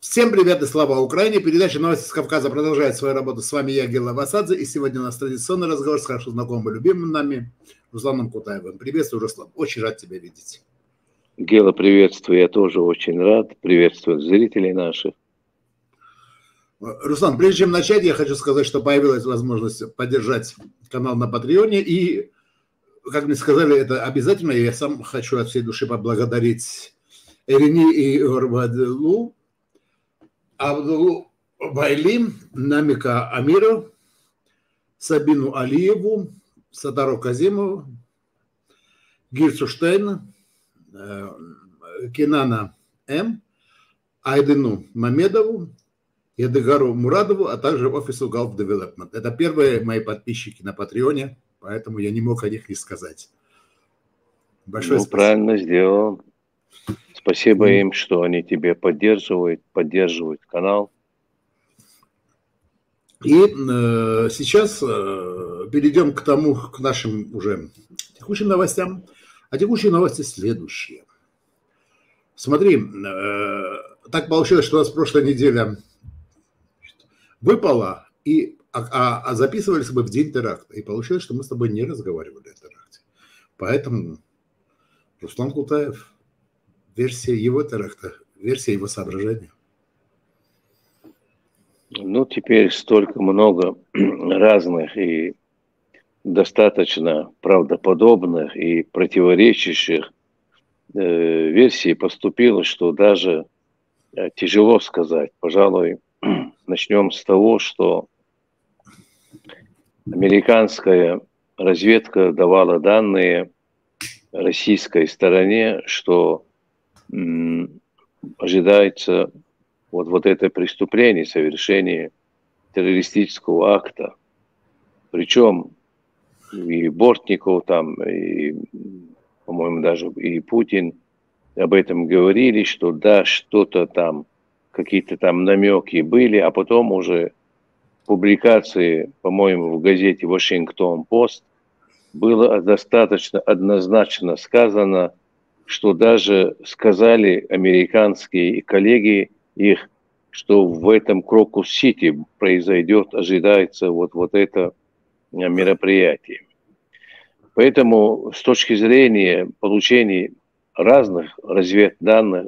Всем привет и слава Украине. Передача «Новости с Кавказа» продолжает свою работу. С вами я, Гела Васадзе. И сегодня у нас традиционный разговор с хорошо знакомым и любимым нами Русланом Кутаевым. Приветствую, Руслан. Очень рад тебя видеть. Гела, приветствую. Я тоже очень рад. Приветствую зрителей наших. Руслан, прежде чем начать, я хочу сказать, что появилась возможность поддержать канал на Патреоне. И, как мне сказали, это обязательно. Я сам хочу от всей души поблагодарить Эрини и Горбадлу Абдулу Байлим, Намика Амиров, Сабину Алиеву, Сатару Казимову, Гирцу Штейна, э, Кинана М, Айдену Мамедову, Едыгару Мурадову, а также офису Gulf Development. Это первые мои подписчики на Патреоне, поэтому я не мог о них не сказать. Большое ну, спасибо. правильно сделал. Спасибо им, что они тебе поддерживают, поддерживают канал. И э, сейчас э, перейдем к тому, к нашим уже текущим новостям. А текущие новости следующие. Смотри, э, так получилось, что у нас прошлая неделя выпала, и, а, а, а записывались мы в день теракта. И получилось, что мы с тобой не разговаривали о теракте. Поэтому Руслан Кутаев – версия его теракта, версия его соображения. Ну, теперь столько много разных и достаточно правдоподобных и противоречащих э, версий поступило, что даже э, тяжело сказать. Пожалуй, начнем с того, что американская разведка давала данные российской стороне, что ожидается вот, вот это преступление, совершение террористического акта. Причем и Бортников там, и, по-моему, даже и Путин об этом говорили, что да, что-то там, какие-то там намеки были, а потом уже публикации, по-моему, в газете «Вашингтон-Пост» было достаточно однозначно сказано – что даже сказали американские коллеги их, что в этом Крокус-Сити произойдет, ожидается вот, вот это мероприятие. Поэтому с точки зрения получения разных разведданных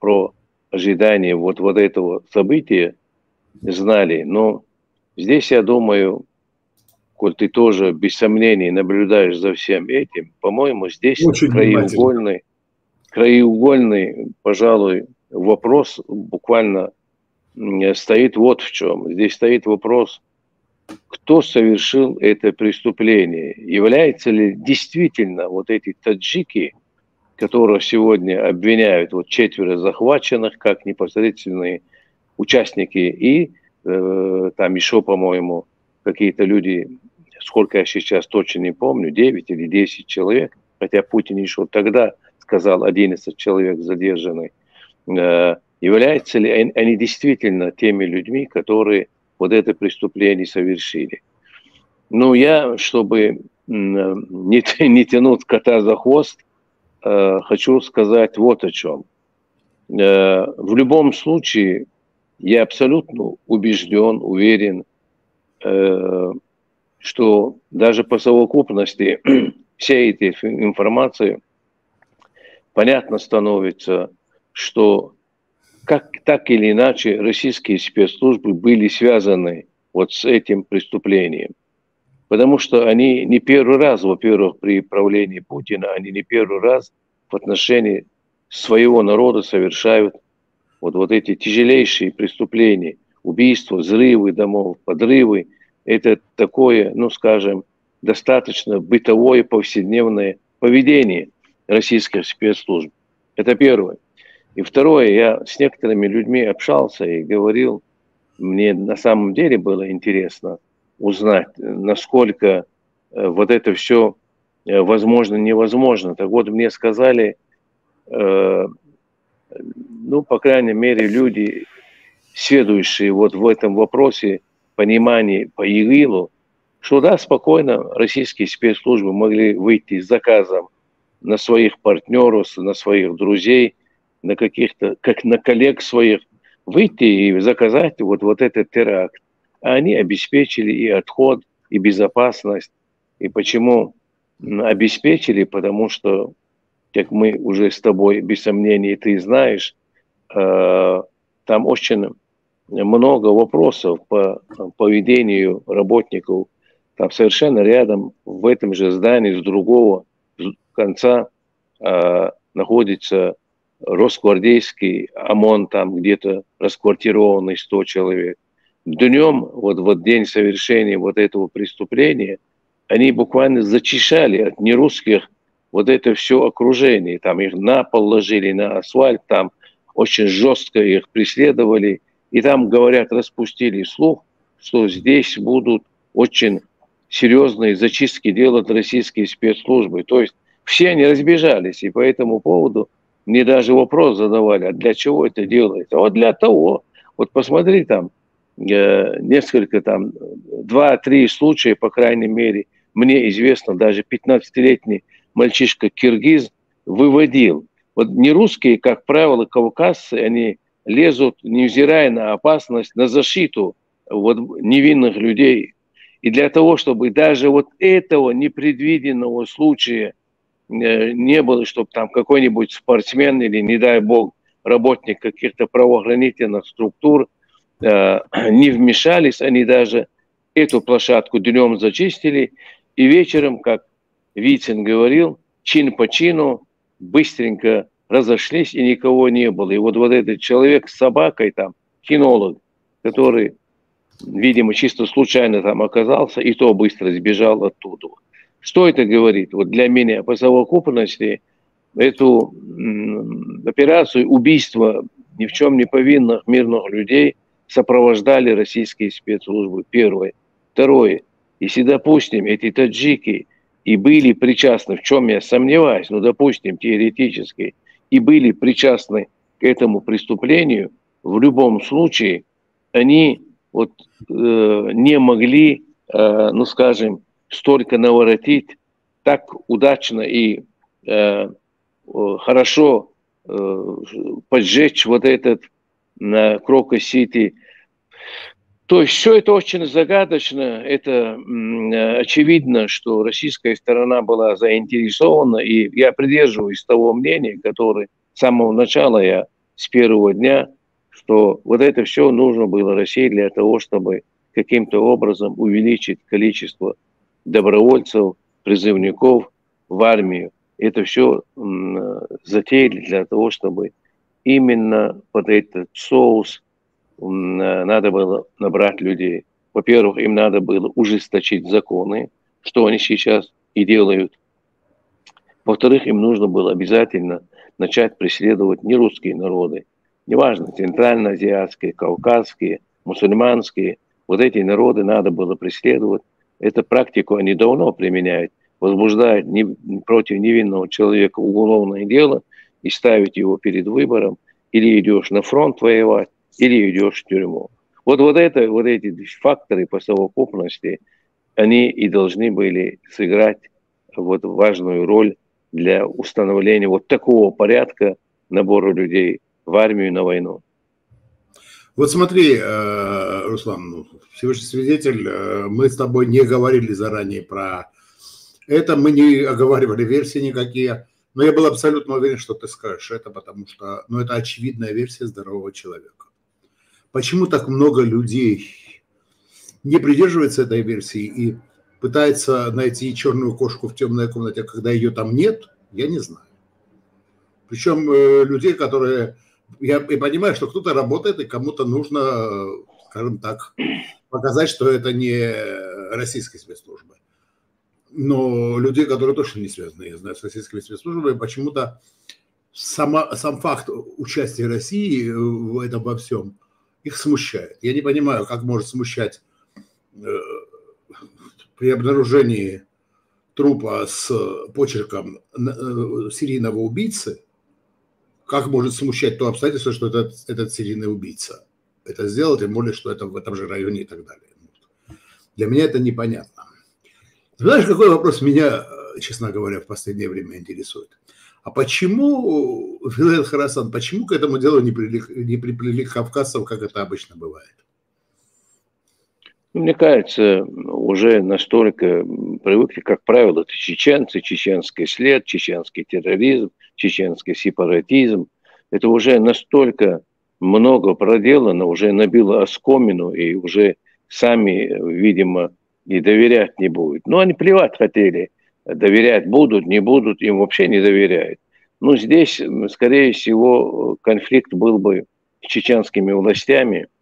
про ожидание вот, вот этого события знали. Но здесь, я думаю, коль ты тоже без сомнений наблюдаешь за всем этим, по-моему, здесь Очень краеугольный, краеугольный, пожалуй, вопрос буквально стоит вот в чем. Здесь стоит вопрос, кто совершил это преступление. Является ли действительно вот эти таджики, которых сегодня обвиняют, вот четверо захваченных, как непосредственные участники, и э, там еще, по-моему, какие-то люди сколько я сейчас точно не помню, 9 или 10 человек, хотя Путин еще тогда сказал 11 человек задержаны, э, являются ли они действительно теми людьми, которые вот это преступление совершили. Ну, я, чтобы не, не тянуть кота за хвост, э, хочу сказать вот о чем. Э, в любом случае, я абсолютно убежден, уверен, что даже по совокупности всей этой информации понятно становится, что как, так или иначе российские спецслужбы были связаны вот с этим преступлением. Потому что они не первый раз, во-первых, при правлении Путина, они не первый раз в отношении своего народа совершают вот, вот эти тяжелейшие преступления, убийства, взрывы домов, подрывы – это такое, ну скажем, достаточно бытовое повседневное поведение российских спецслужб. Это первое. И второе, я с некоторыми людьми общался и говорил, мне на самом деле было интересно узнать, насколько э, вот это все э, возможно, невозможно. Так вот, мне сказали, э, ну, по крайней мере, люди, следующие вот в этом вопросе, понимании по ИГИЛу, что да, спокойно российские спецслужбы могли выйти с заказом на своих партнеров, на своих друзей, на каких-то, как на коллег своих, выйти и заказать вот, вот этот теракт. А они обеспечили и отход, и безопасность. И почему обеспечили? Потому что, как мы уже с тобой, без сомнений, ты знаешь, э, там очень много вопросов по поведению работников. Там совершенно рядом, в этом же здании, с другого конца э, находится Росгвардейский ОМОН, там где-то расквартированный 100 человек. Днем, вот в день совершения вот этого преступления, они буквально зачищали от нерусских вот это все окружение. Там их на пол ложили, на асфальт, там очень жестко их преследовали. И там, говорят, распустили слух, что здесь будут очень серьезные зачистки делать российские спецслужбы. То есть все они разбежались, и по этому поводу мне даже вопрос задавали, а для чего это делается? Вот для того. Вот посмотри там, э, несколько там, два-три случая, по крайней мере, мне известно, даже 15-летний мальчишка киргиз выводил. Вот не русские, как правило, кавказцы, они лезут, невзирая на опасность, на защиту вот, невинных людей. И для того, чтобы даже вот этого непредвиденного случая Э, не было, чтобы там какой-нибудь спортсмен или, не дай бог, работник каких-то правоохранительных структур э, не вмешались, они даже эту площадку днем зачистили, и вечером, как Вицин говорил, чин по чину быстренько разошлись, и никого не было. И вот, вот этот человек с собакой там, кинолог, который, видимо, чисто случайно там оказался, и то быстро сбежал оттуда. Что это говорит? Вот для меня по совокупности эту операцию убийства ни в чем не повинных мирных людей сопровождали российские спецслужбы. Первое. Второе. Если, допустим, эти таджики и были причастны, в чем я сомневаюсь, но, допустим, теоретически, и были причастны к этому преступлению, в любом случае они вот, э, не могли, э, ну, скажем, столько наворотить, так удачно и э, хорошо э, поджечь вот этот на Крокус-Сити. То есть все это очень загадочно. Это очевидно, что российская сторона была заинтересована, и я придерживаюсь того мнения, которое с самого начала я с первого дня, что вот это все нужно было России для того, чтобы каким-то образом увеличить количество добровольцев, призывников в армию. Это все затеяли для того, чтобы именно под этот соус надо было набрать людей. Во-первых, им надо было ужесточить законы, что они сейчас и делают. Во-вторых, им нужно было обязательно начать преследовать не русские народы, неважно, центральноазиатские, кавказские, мусульманские, вот эти народы надо было преследовать Эту практику они давно применяют. Возбуждают не, против невинного человека уголовное дело и ставить его перед выбором. Или идешь на фронт воевать, или идешь в тюрьму. Вот, вот, это, вот эти факторы по совокупности, они и должны были сыграть вот важную роль для установления вот такого порядка набора людей в армию на войну. Вот смотри, э, Руслан, ну, Всевышний свидетель, э, мы с тобой не говорили заранее про это, мы не оговаривали версии никакие, но я был абсолютно уверен, что ты скажешь это, потому что ну, это очевидная версия здорового человека. Почему так много людей не придерживается этой версии и пытается найти черную кошку в темной комнате, когда ее там нет, я не знаю. Причем э, людей, которые я и понимаю, что кто-то работает, и кому-то нужно, скажем так, показать, что это не российские спецслужбы. Но людей, которые точно не связаны, я знаю, с российскими спецслужбами, почему-то сам факт участия России в этом во всем их смущает. Я не понимаю, как может смущать э, при обнаружении трупа с почерком э, серийного убийцы – как может смущать то обстоятельство, что этот, этот серийный убийца это сделал, тем более, что это в этом же районе и так далее. Для меня это непонятно. Знаешь, какой вопрос меня, честно говоря, в последнее время интересует? А почему, Вилет Харасан, почему к этому делу не, прили, не приплели кавказцев, как это обычно бывает? Мне кажется, уже настолько привыкли, как правило, это чеченцы, чеченский след, чеченский терроризм, чеченский сепаратизм. Это уже настолько много проделано, уже набило оскомину, и уже сами, видимо, и доверять не будут. Но они плевать хотели, доверять будут, не будут, им вообще не доверяют. Но здесь, скорее всего, конфликт был бы с чеченскими властями –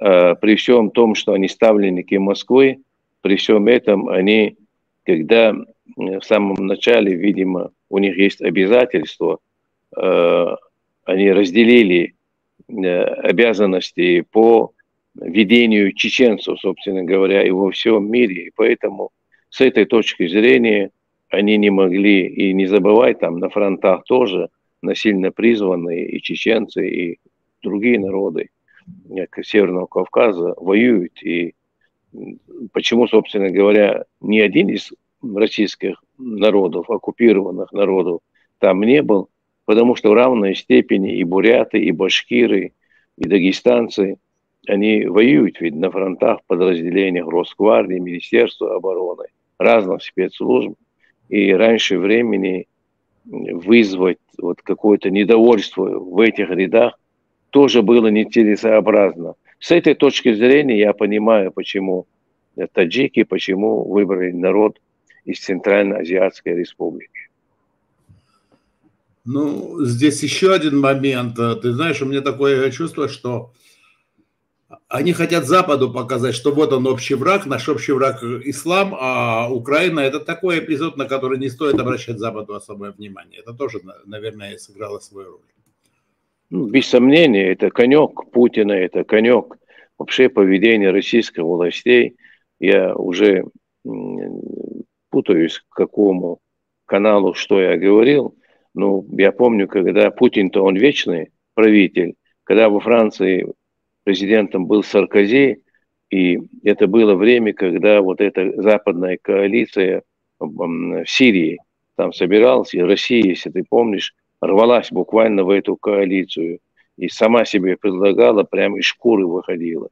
Э, при всем том, что они ставленники Москвы, при всем этом они, когда в самом начале, видимо, у них есть обязательства, э, они разделили э, обязанности по ведению чеченцев, собственно говоря, и во всем мире. И поэтому с этой точки зрения они не могли, и не забывай, там на фронтах тоже насильно призванные и чеченцы, и другие народы. Северного Кавказа воюют. И почему, собственно говоря, ни один из российских народов, оккупированных народов, там не был, потому что в равной степени и буряты, и башкиры, и дагестанцы, они воюют ведь на фронтах подразделениях Росгвардии, Министерства обороны, разных спецслужб. И раньше времени вызвать вот какое-то недовольство в этих рядах тоже было нецелесообразно. С этой точки зрения я понимаю, почему таджики, почему выбрали народ из Центральноазиатской республики. Ну, здесь еще один момент. Ты знаешь, у меня такое чувство, что они хотят Западу показать, что вот он общий враг, наш общий враг ислам, а Украина это такой эпизод, на который не стоит обращать Западу особое внимание. Это тоже, наверное, сыграло свою роль. Ну, без сомнения, это конек Путина, это конек вообще поведения российских властей. Я уже путаюсь, к какому каналу, что я говорил. Но я помню, когда Путин-то он вечный правитель, когда во Франции президентом был Саркози, и это было время, когда вот эта западная коалиция в Сирии там собиралась, и Россия, если ты помнишь, рвалась буквально в эту коалицию и сама себе предлагала, прямо из шкуры выходила.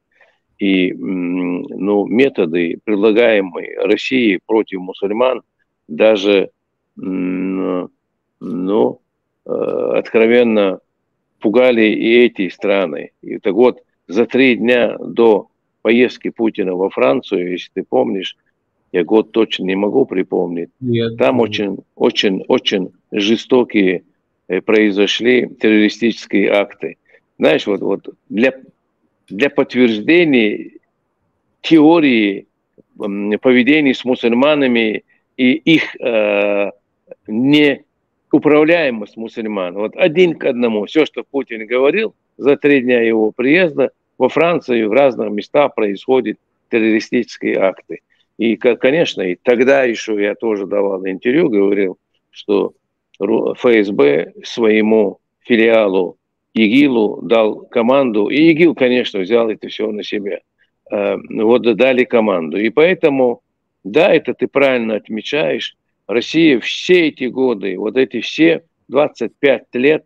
И ну, методы, предлагаемые Россией против мусульман, даже ну, э, откровенно пугали и эти страны. И так вот, за три дня до поездки Путина во Францию, если ты помнишь, я год точно не могу припомнить, Нет. там очень, очень, очень жестокие Э, произошли террористические акты. Знаешь, вот, вот для, для подтверждения теории поведения с мусульманами и их э, неуправляемость мусульман. Вот один к одному. Все, что Путин говорил за три дня его приезда, во Франции в разных местах происходят террористические акты. И, конечно, и тогда еще я тоже давал интервью, говорил, что ФСБ своему филиалу ИГИЛу дал команду, и ИГИЛ, конечно, взял это все на себя. Э, вот дали команду. И поэтому, да, это ты правильно отмечаешь, Россия все эти годы, вот эти все 25 лет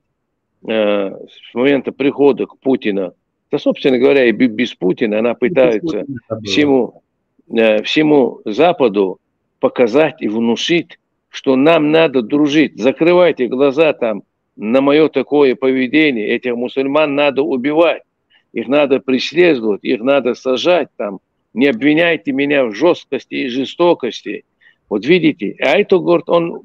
э, с момента прихода к Путина, да, собственно говоря, и без Путина она пытается всему, э, всему Западу показать и внушить, что нам надо дружить. Закрывайте глаза там на мое такое поведение. Этих мусульман надо убивать. Их надо преследовать, их надо сажать там. Не обвиняйте меня в жесткости и жестокости. Вот видите, а это, говорит, он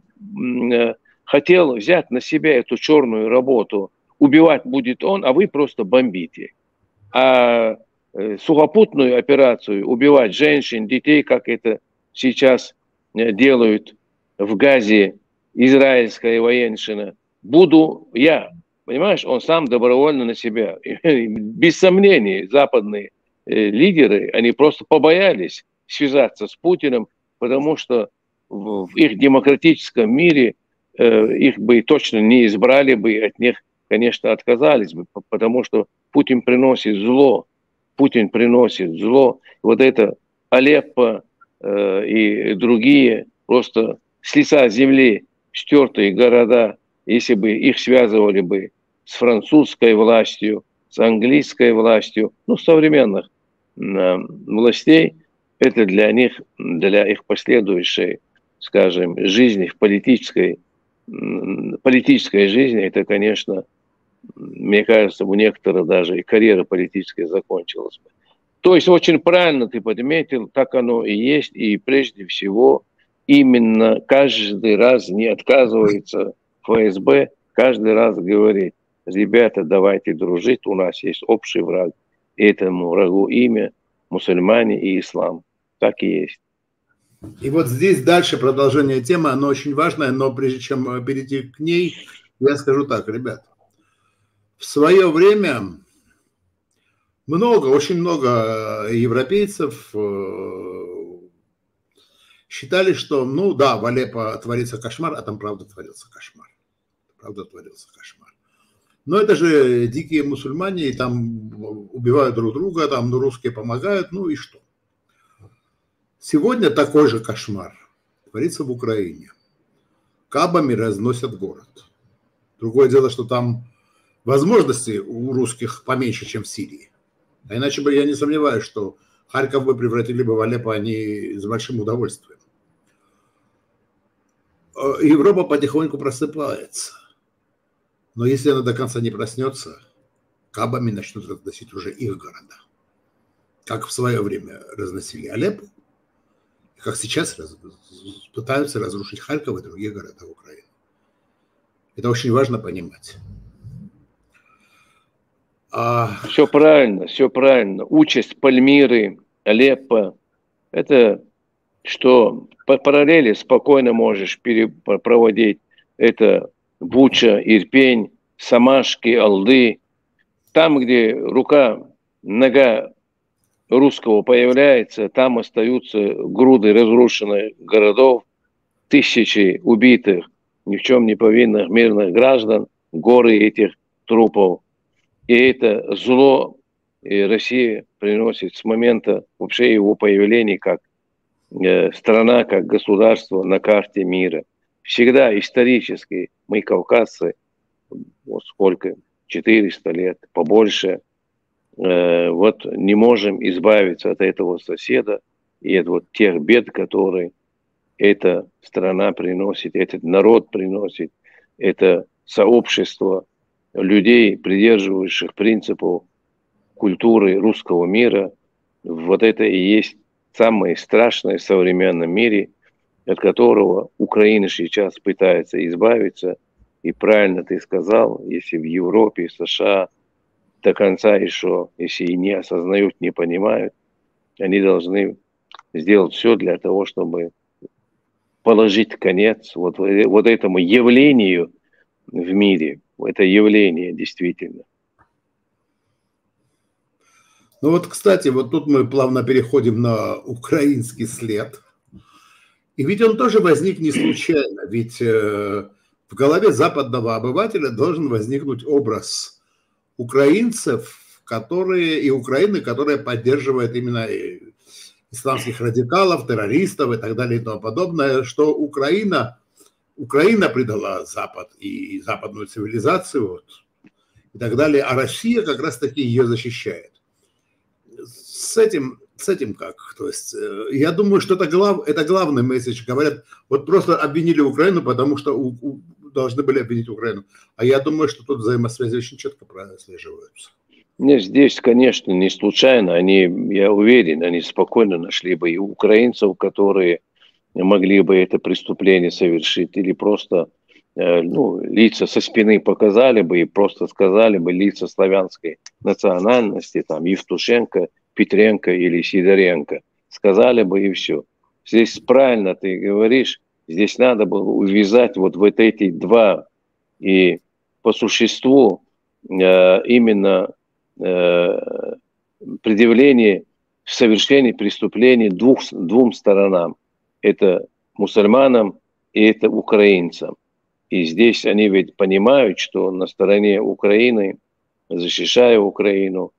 э, хотел взять на себя эту черную работу. Убивать будет он, а вы просто бомбите. А э, сухопутную операцию, убивать женщин, детей, как это сейчас э, делают в Газе израильская военщина, буду я. Понимаешь, он сам добровольно на себя. Без сомнений, западные э, лидеры, они просто побоялись связаться с Путиным, потому что в их демократическом мире их бы точно не избрали бы, от них, конечно, отказались бы, потому что Путин приносит зло. Путин приносит зло. Вот это Алеппо э, и другие просто с лица земли стертые города если бы их связывали бы с французской властью, с английской властью, ну, современных э, властей, это для них, для их последующей, скажем, жизни в политической, политической жизни, это, конечно, мне кажется, у некоторых даже и карьера политическая закончилась бы. То есть очень правильно ты подметил, так оно и есть, и прежде всего именно каждый раз не отказывается ФСБ, каждый раз говорит, ребята, давайте дружить, у нас есть общий враг, этому врагу имя мусульмане и ислам. Так и есть. И вот здесь дальше продолжение темы, оно очень важное, но прежде чем перейти к ней, я скажу так, ребят. В свое время много, очень много европейцев э, считали, что, ну да, в Алеппо творится кошмар, а там правда творился кошмар. Правда творился кошмар. Но это же дикие мусульмане, и там убивают друг друга, там русские помогают, ну и что? Сегодня такой же кошмар творится в Украине. Кабами разносят город. Другое дело, что там возможности у русских поменьше, чем в Сирии. А иначе бы я не сомневаюсь, что Харьков бы превратили бы в Алеппо они с большим удовольствием. Э, Европа потихоньку просыпается. Но если она до конца не проснется, кабами начнут разносить уже их города. Как в свое время разносили Алеппо, как сейчас раз, пытаются разрушить Харьков и другие города Украины. Это очень важно понимать. А... Все правильно, все правильно. Участь Пальмиры, Алеппо, это что по параллели спокойно можешь проводить это Буча, Ирпень, Самашки, Алды. Там, где рука, нога русского появляется, там остаются груды разрушенных городов, тысячи убитых, ни в чем не повинных мирных граждан, горы этих трупов. И это зло Россия приносит с момента вообще его появления как э, страна, как государство на карте мира. Всегда исторически мы, кавказцы, вот сколько, 400 лет, побольше, э, вот не можем избавиться от этого соседа и от вот тех бед, которые эта страна приносит, этот народ приносит, это сообщество людей, придерживающих принципов культуры русского мира. Вот это и есть самое страшное в современном мире, от которого Украина сейчас пытается избавиться. И правильно ты сказал, если в Европе, в США до конца еще, если и не осознают, не понимают, они должны сделать все для того, чтобы положить конец вот, вот этому явлению в мире, это явление действительно. Ну вот, кстати, вот тут мы плавно переходим на украинский след. И ведь он тоже возник не случайно, ведь э, в голове западного обывателя должен возникнуть образ украинцев, которые и Украины, которая поддерживает именно исламских радикалов, террористов и так далее и тому подобное, что Украина, Украина предала Запад и западную цивилизацию вот, и так далее, а Россия как раз таки ее защищает. С этим, с этим как? То есть э, я думаю, что это, глав, это главный месседж. Говорят, вот просто обвинили Украину, потому что у, у, должны были обвинить Украину. А я думаю, что тут взаимосвязи очень четко прослеживаются. Нет, здесь, конечно, не случайно. Они, я уверен, они спокойно нашли бы и украинцев, которые могли бы это преступление совершить, или просто э, ну, лица со спины показали бы и просто сказали бы лица славянской национальности, там, Евтушенко, Петренко или Сидоренко. Сказали бы и все. Здесь правильно ты говоришь, здесь надо было увязать вот, вот эти два и по существу э, именно Э, предъявлении в совершении преступлений двух, двум сторонам. Это мусульманам и это украинцам. И здесь они ведь понимают, что на стороне Украины, защищая Украину,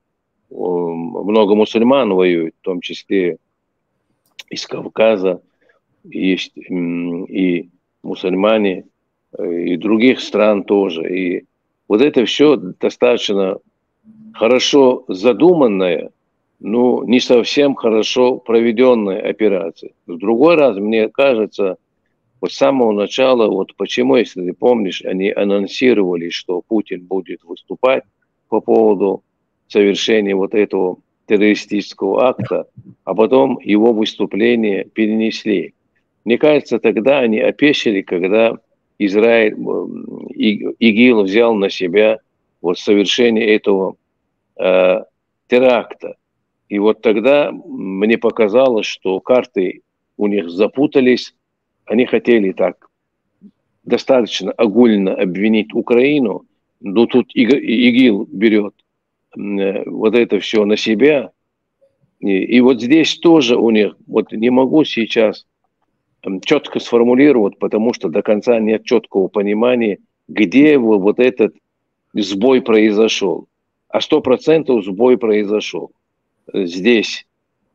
много мусульман воюют, в том числе из Кавказа. Есть и мусульмане, и других стран тоже. И вот это все достаточно хорошо задуманная, но не совсем хорошо проведенная операция. В другой раз, мне кажется, вот с самого начала, вот почему, если ты помнишь, они анонсировали, что Путин будет выступать по поводу совершения вот этого террористического акта, а потом его выступление перенесли. Мне кажется, тогда они опешили, когда Израиль, ИГИЛ взял на себя вот совершение этого э, теракта. И вот тогда мне показалось, что карты у них запутались, они хотели так достаточно огульно обвинить Украину, но тут ИГИЛ берет э, вот это все на себя. И, и вот здесь тоже у них, вот не могу сейчас четко сформулировать, потому что до конца нет четкого понимания, где вот этот сбой произошел. А сто процентов сбой произошел. Здесь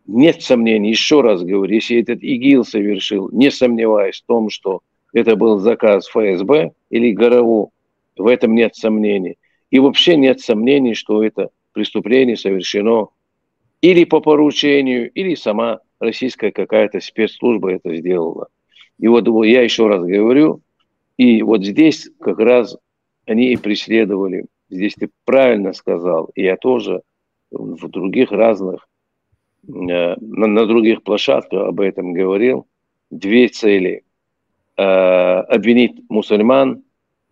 нет сомнений, еще раз говорю, если этот ИГИЛ совершил, не сомневаясь в том, что это был заказ ФСБ или ГРУ, в этом нет сомнений. И вообще нет сомнений, что это преступление совершено или по поручению, или сама российская какая-то спецслужба это сделала. И вот я еще раз говорю, и вот здесь как раз они и преследовали, здесь ты правильно сказал, и я тоже в других разных, э, на, на других площадках об этом говорил, две цели. Э, обвинить мусульман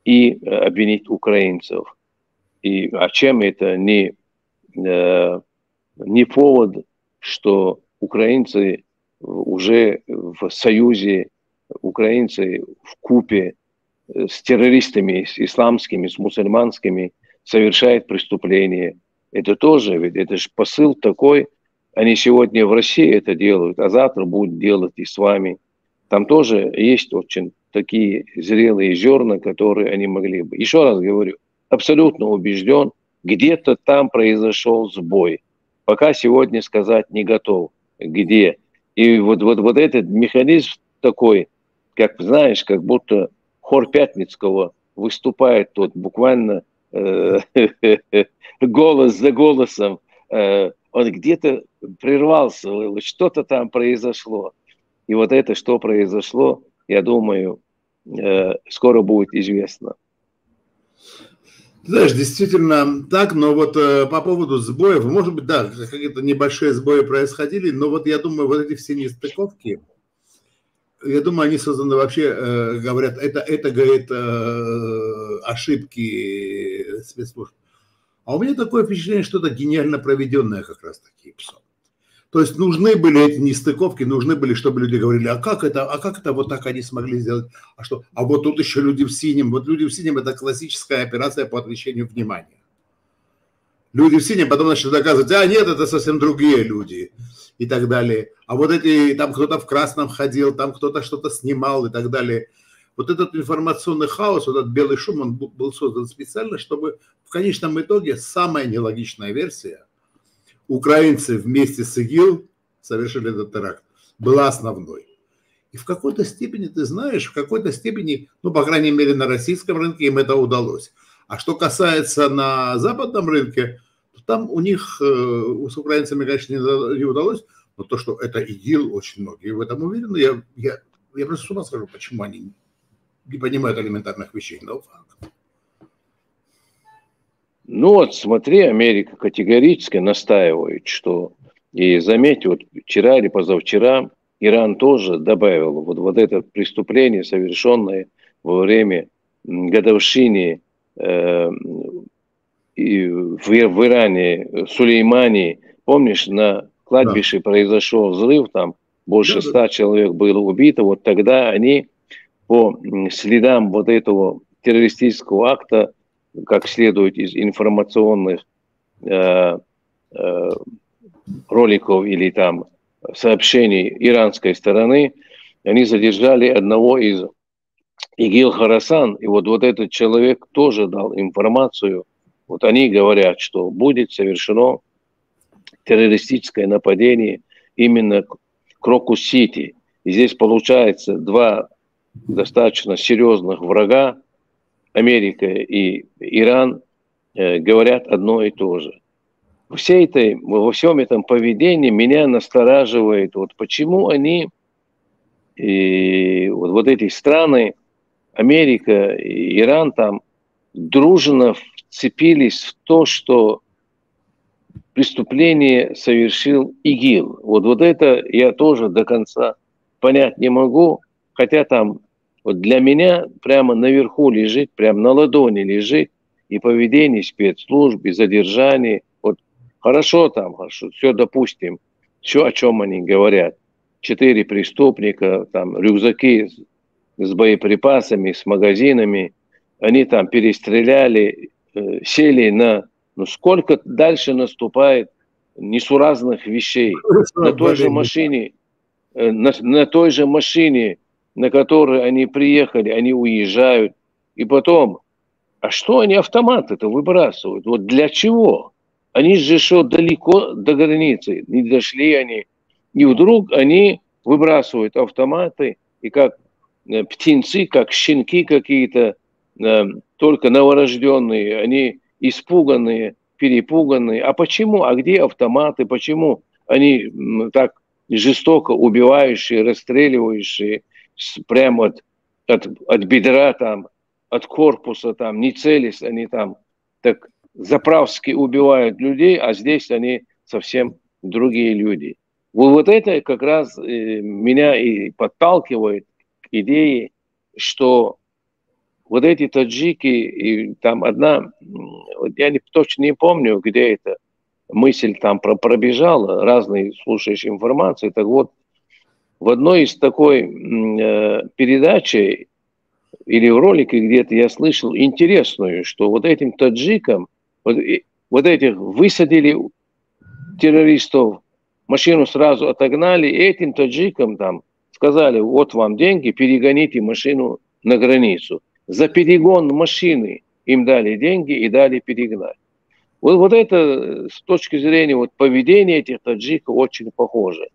и э, обвинить украинцев. И а чем это не, не повод, что украинцы уже в союзе, украинцы в купе с террористами, с исламскими, с мусульманскими совершают преступления. Это тоже, ведь это же посыл такой, они сегодня в России это делают, а завтра будут делать и с вами. Там тоже есть очень такие зрелые зерна, которые они могли бы. Еще раз говорю, абсолютно убежден, где-то там произошел сбой. Пока сегодня сказать не готов где. И вот, вот, вот этот механизм такой, как знаешь, как будто хор Пятницкого выступает тут буквально голос за голосом, э, он где-то прервался, что-то там произошло. И вот это, что произошло, я думаю, э, скоро будет известно. Знаешь, действительно так, но вот э, по поводу сбоев, может быть, да, какие-то небольшие сбои происходили, но вот я думаю, вот эти все нестыковки, я думаю, они созданы вообще, э, говорят, это, это говорит, э, ошибки спецслужб. А у меня такое впечатление, что это гениально проведенное как раз таки ПСО. То есть нужны были эти нестыковки, нужны были, чтобы люди говорили, а как это, а как это вот так они смогли сделать, а что, а вот тут еще люди в синем, вот люди в синем это классическая операция по отвлечению внимания. Люди в синем потом начали доказывать, а нет, это совсем другие люди и так далее. А вот эти, там кто-то в красном ходил, там кто-то что-то снимал и так далее. Вот этот информационный хаос, вот этот белый шум, он был создан специально, чтобы в конечном итоге самая нелогичная версия – украинцы вместе с ИГИЛ совершили этот теракт, была основной. И в какой-то степени, ты знаешь, в какой-то степени, ну, по крайней мере, на российском рынке им это удалось. А что касается на западном рынке, там у них, э, с украинцами, конечно, не удалось, но то, что это ИГИЛ, очень многие в этом уверены. Я, я, я просто с ума схожу, почему они не понимают элементарных вещей, но. Ну вот, смотри, Америка категорически настаивает, что, и заметьте, вот вчера или позавчера Иран тоже добавил вот, вот это преступление, совершенное во время годовщины э, и в, в Иране Сулеймани, помнишь, на кладбище да. произошел взрыв, там больше ста да, да. человек было убито, вот тогда они по следам вот этого террористического акта как следует из информационных э, э, роликов или там сообщений иранской стороны, они задержали одного из Игил Харасан, и вот, вот этот человек тоже дал информацию. Вот они говорят, что будет совершено террористическое нападение именно Крокус-Сити. И здесь получается два достаточно серьезных врага, Америка и Иран, э, говорят одно и то же. Все этой, во всем этом поведении меня настораживает, вот почему они, и вот, вот эти страны, Америка и Иран там дружно вцепились в то, что преступление совершил ИГИЛ. Вот, вот это я тоже до конца понять не могу, хотя там вот для меня прямо наверху лежит, прямо на ладони лежит и поведение спецслужб, и задержание. Вот хорошо там, хорошо, все допустим, все, о чем они говорят. Четыре преступника, там рюкзаки с, с боеприпасами, с магазинами, они там перестреляли, э, сели на... Ну сколько дальше наступает несуразных вещей. На той же машине, э, на, на той же машине на которые они приехали, они уезжают. И потом, а что они автоматы-то выбрасывают? Вот для чего? Они же что далеко до границы, не дошли они. И вдруг они выбрасывают автоматы, и как э, птенцы, как щенки какие-то, только новорожденные, они испуганные, перепуганные. А почему? А где автоматы? Почему они так жестоко убивающие, расстреливающие? прямо от, от, от бедра там, от корпуса там, не целясь, они там так заправски убивают людей, а здесь они совсем другие люди. Вот, это как раз э, меня и подталкивает к идее, что вот эти таджики, и там одна, я не, точно не помню, где это мысль там пробежала, разные слушаешь информации, так вот, в одной из такой э, передачи или в ролике где-то я слышал интересную, что вот этим таджикам, вот, вот этих высадили террористов, машину сразу отогнали, и этим таджикам там сказали, вот вам деньги, перегоните машину на границу. За перегон машины им дали деньги и дали перегнать. Вот, вот это с точки зрения вот, поведения этих таджиков очень похоже.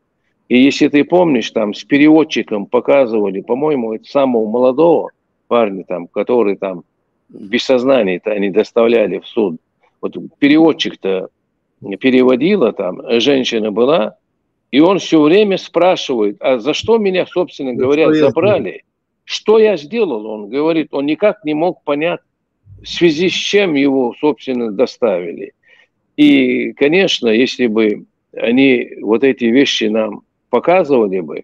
И если ты помнишь, там с переводчиком показывали, по-моему, это самого молодого парня, там, который там без сознания-то они доставляли в суд. Вот переводчик-то переводила там, женщина была, и он все время спрашивает, а за что меня, собственно говоря, что забрали? Что я сделал? Он говорит, он никак не мог понять, в связи с чем его, собственно, доставили. И, конечно, если бы они вот эти вещи нам показывали бы,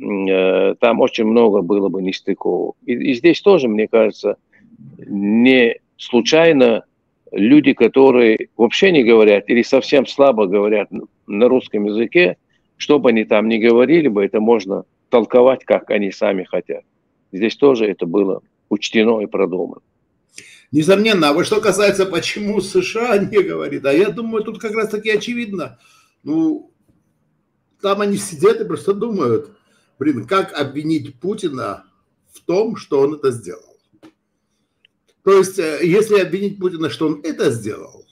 э, там очень много было бы нестыковок. И, и здесь тоже, мне кажется, не случайно люди, которые вообще не говорят или совсем слабо говорят на русском языке, что бы они там ни говорили бы, это можно толковать, как они сами хотят. Здесь тоже это было учтено и продумано. Несомненно. А вот что касается, почему США не говорит, а я думаю, тут как раз таки очевидно. Ну, там они сидят и просто думают, блин, как обвинить Путина в том, что он это сделал. То есть, э, если обвинить Путина, что он это сделал,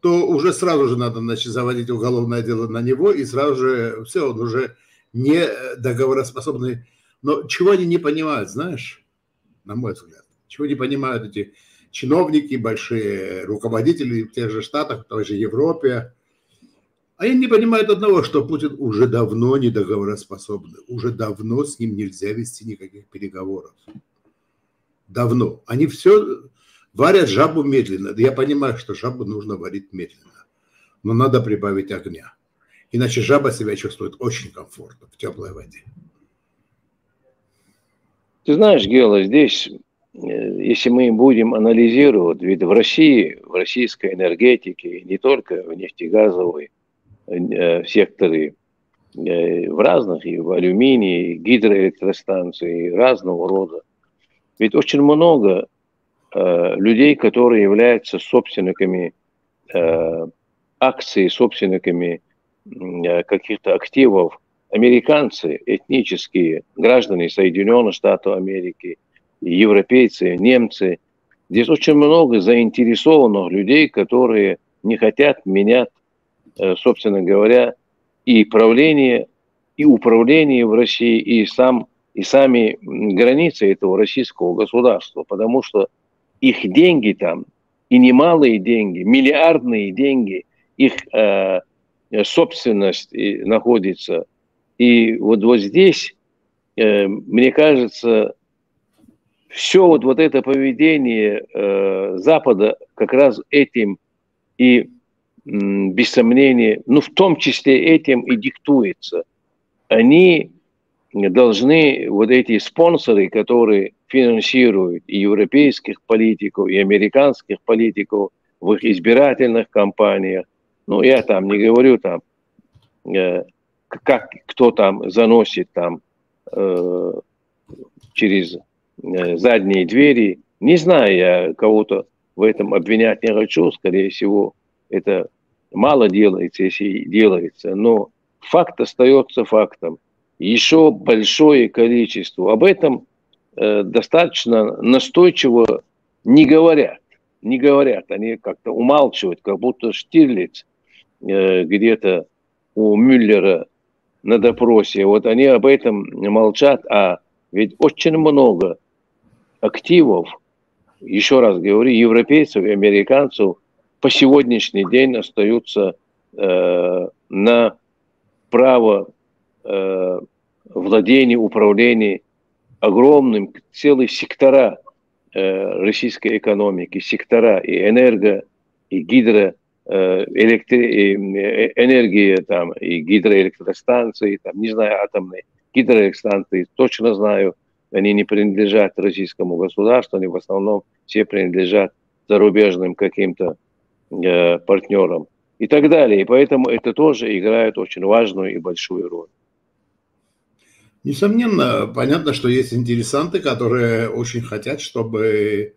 то уже сразу же надо значит, заводить уголовное дело на него, и сразу же все, он уже не договороспособный. Но чего они не понимают, знаешь, на мой взгляд, чего не понимают эти чиновники, большие руководители в тех же Штатах, в той же Европе, они не понимают одного, что Путин уже давно не договороспособный, уже давно с ним нельзя вести никаких переговоров. Давно. Они все варят жабу медленно. Я понимаю, что жабу нужно варить медленно, но надо прибавить огня. Иначе жаба себя чувствует очень комфортно в теплой воде. Ты знаешь, Гела, здесь, э, если мы будем анализировать, ведь в России, в российской энергетике, не только в нефтегазовой, Э, секторы э, в разных, и в алюминии, и гидроэлектростанции, разного рода. Ведь очень много э, людей, которые являются собственниками э, акций, собственниками э, каких-то активов, американцы, этнические, граждане Соединенных Штатов Америки, европейцы, немцы. Здесь очень много заинтересованных людей, которые не хотят менять Э, собственно говоря, и правление, и управление в России, и сам и сами границы этого российского государства, потому что их деньги там, и немалые деньги, миллиардные деньги, их э, собственность находится. И вот, вот здесь, э, мне кажется, все вот, вот это поведение э, Запада как раз этим и без сомнения, ну в том числе этим и диктуется. Они должны, вот эти спонсоры, которые финансируют и европейских политиков, и американских политиков в их избирательных кампаниях, ну я там не говорю там, э, как кто там заносит там э, через э, задние двери, не знаю, я кого-то в этом обвинять не хочу, скорее всего, это мало делается, если делается, но факт остается фактом. Еще большое количество. Об этом э, достаточно настойчиво не говорят. Не говорят, они как-то умалчивают, как будто Штирлиц э, где-то у Мюллера на допросе. Вот они об этом молчат, а ведь очень много активов, еще раз говорю, европейцев и американцев по сегодняшний день остаются э, на право э, владения, управления огромным, целые сектора э, российской экономики, сектора и энерго, и гидро, электри, и, э, энергия, там, и гидроэлектростанции, там, не знаю, атомные гидроэлектростанции, точно знаю, они не принадлежат российскому государству, они в основном все принадлежат зарубежным каким-то э, партнерам и так далее. И поэтому это тоже играет очень важную и большую роль. Несомненно, понятно, что есть интересанты, которые очень хотят, чтобы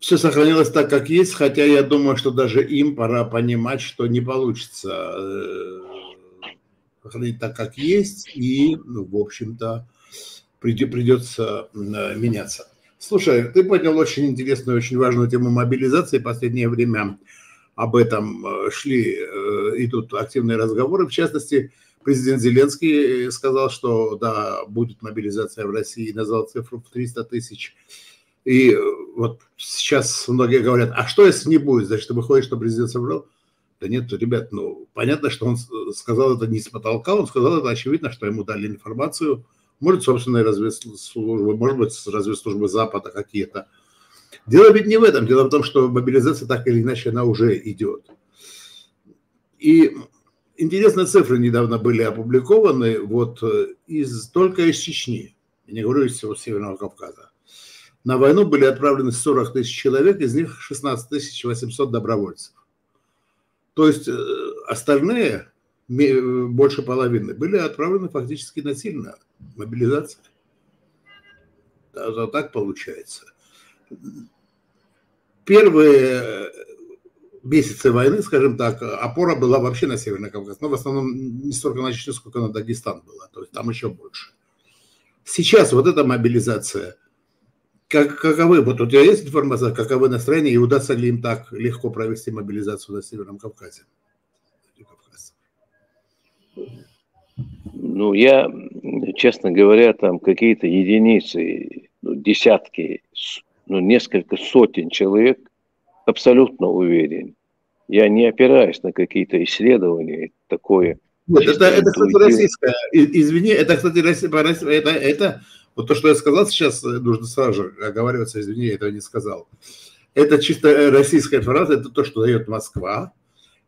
все сохранилось так, как есть, хотя я думаю, что даже им пора понимать, что не получится э, сохранить так, как есть, и, ну, в общем-то, придется меняться. Слушай, ты поднял очень интересную, очень важную тему мобилизации. В последнее время об этом э, шли, э, идут активные разговоры. В частности, Президент Зеленский э, сказал, что да, будет мобилизация в России, назвал цифру в 300 тысяч. И э, вот сейчас многие говорят, а что если не будет? Значит, выходит, что президент собрал? Да нет, ребят, ну, понятно, что он сказал это не с потолка, он сказал это очевидно, что ему дали информацию, может, собственные разведслужбы, может быть, разведслужбы Запада какие-то. Дело ведь не в этом, дело в том, что мобилизация так или иначе, она уже идет. И интересные цифры недавно были опубликованы, вот э, из, только из Чечни, я не говорю из всего Северного Кавказа. На войну были отправлены 40 тысяч человек, из них 16 800 добровольцев. То есть э, остальные, больше половины, были отправлены фактически насильно, мобилизация. Так получается. Первые месяцы войны, скажем так, опора была вообще на Северный Кавказ, но в основном не столько на Чечню, сколько на Дагестан была, то есть там еще больше. Сейчас вот эта мобилизация, как, каковы, вот у тебя есть информация, каковы настроения и удастся ли им так легко провести мобилизацию на Северном Кавказе? Ну, я, честно говоря, там какие-то единицы, ну, десятки, ну, несколько сотен человек абсолютно уверен. Я не опираюсь на какие-то исследования, такое. Нет, это, это, кстати, российское. Извини, это, кстати, это, это, вот то, что я сказал сейчас, нужно сразу же оговариваться, извини, я этого не сказал. Это чисто российская информация, это то, что дает Москва.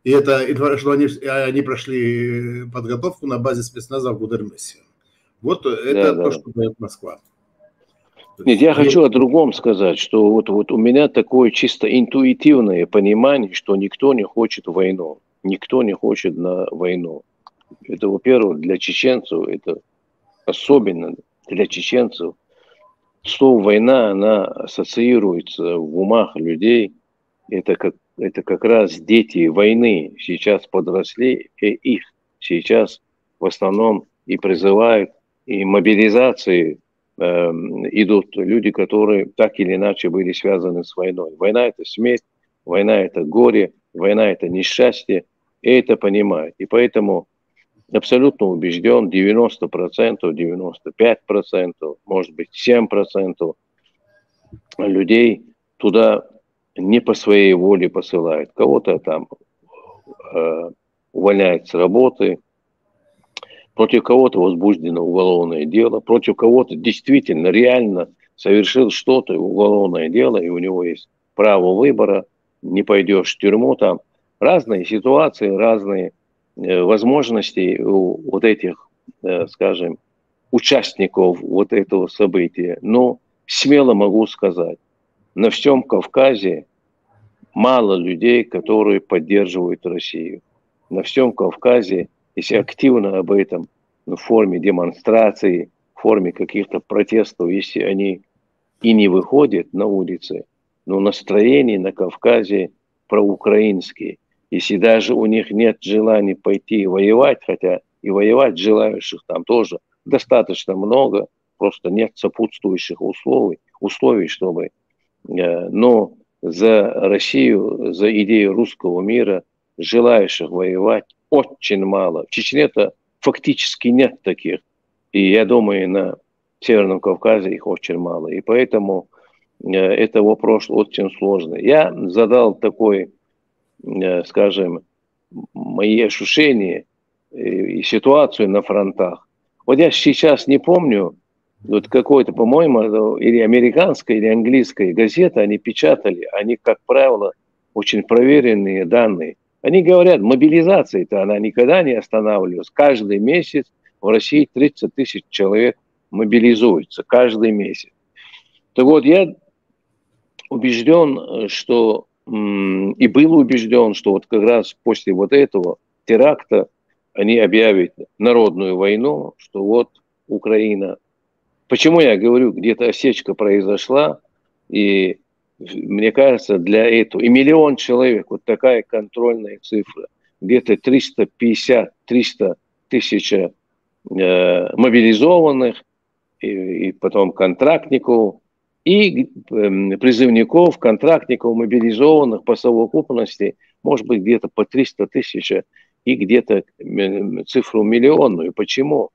И это что они, они прошли подготовку на базе спецназа в Гудермесе. Вот это да, то, да. что дает Москва. Нет, я хочу о другом сказать, что вот, вот у меня такое чисто интуитивное понимание, что никто не хочет войну. Никто не хочет на войну. Это, во-первых, для чеченцев, это особенно для чеченцев, слово «война», она ассоциируется в умах людей. Это как, это как раз дети войны сейчас подросли, и их сейчас в основном и призывают, и мобилизации Эм, идут люди, которые так или иначе были связаны с войной. Война – это смерть, война – это горе, война – это несчастье, и это понимают. И поэтому абсолютно убежден, 90%, 95%, может быть 7% людей туда не по своей воле посылают. Кого-то там э, увольняют с работы, против кого-то возбуждено уголовное дело, против кого-то действительно реально совершил что-то, уголовное дело, и у него есть право выбора, не пойдешь в тюрьму там. Разные ситуации, разные э, возможности у вот этих, э, скажем, участников вот этого события. Но смело могу сказать, на всем Кавказе мало людей, которые поддерживают Россию. На всем Кавказе если активно об этом ну, в форме демонстраций, в форме каких-то протестов, если они и не выходят на улицы, но настроение на Кавказе проукраинские. Если даже у них нет желания пойти воевать, хотя и воевать желающих там тоже достаточно много, просто нет сопутствующих условий, условий чтобы... Э, но за Россию, за идею русского мира, желающих воевать очень мало. В Чечне-то фактически нет таких. И я думаю, на Северном Кавказе их очень мало. И поэтому э, это вопрос очень сложный. Я задал такой, скажем, мои ощущения и ситуацию на фронтах. Вот я сейчас не помню, вот какой-то, по-моему, или американская, или английская газета, они печатали, они, как правило, очень проверенные данные. Они говорят, мобилизация-то она никогда не останавливалась. Каждый месяц в России 30 тысяч человек мобилизуются. Каждый месяц. Так вот, я убежден, что и был убежден, что вот как раз после вот этого теракта они объявят народную войну, что вот Украина. Почему я говорю, где-то осечка произошла, и мне кажется, для этого, и миллион человек, вот такая контрольная цифра, где-то 350-300 тысяч э, мобилизованных, и, и потом контрактников, и э, призывников, контрактников, мобилизованных по совокупности, может быть, где-то по 300 тысяч, и где-то цифру миллионную. Почему?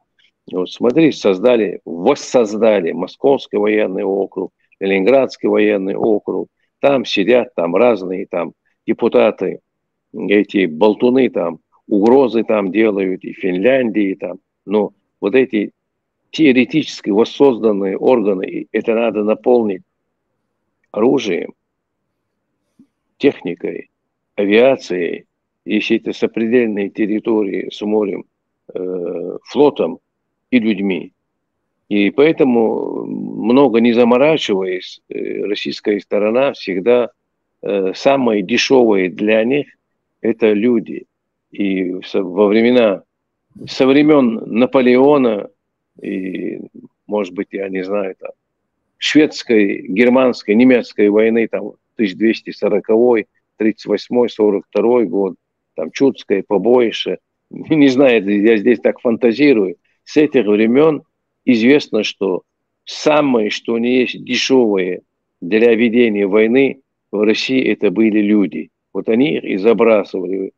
Вот смотри, создали, воссоздали Московский военный округ, Ленинградский военный округ, там сидят там разные там депутаты, эти болтуны там, угрозы там делают, и Финляндии там, но вот эти теоретически воссозданные органы, это надо наполнить оружием, техникой, авиацией, если это сопредельные территории с морем, э, флотом и людьми. И поэтому, много не заморачиваясь, э, российская сторона всегда э, самые дешевые для них – это люди. И во времена, со времен Наполеона и, может быть, я не знаю, там, шведской, германской, немецкой войны, там, 1240 38 42 год, там, Чудское побоище, не знаю, я здесь так фантазирую, с этих времен известно, что самые, что они есть, дешевые для ведения войны в России это были люди. Вот они их и забрасывали.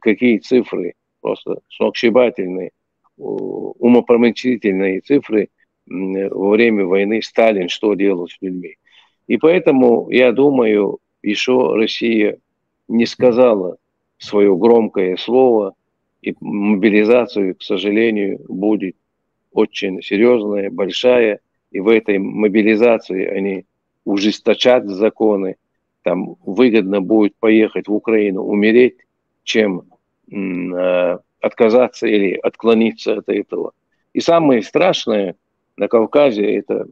Какие цифры, просто сногсшибательные, умопромечательные цифры во время войны Сталин что делал с людьми. И поэтому, я думаю, еще Россия не сказала свое громкое слово, и мобилизацию, к сожалению, будет очень серьезная, большая, и в этой мобилизации они ужесточат законы, там выгодно будет поехать в Украину умереть, чем э, отказаться или отклониться от этого. И самое страшное на Кавказе, это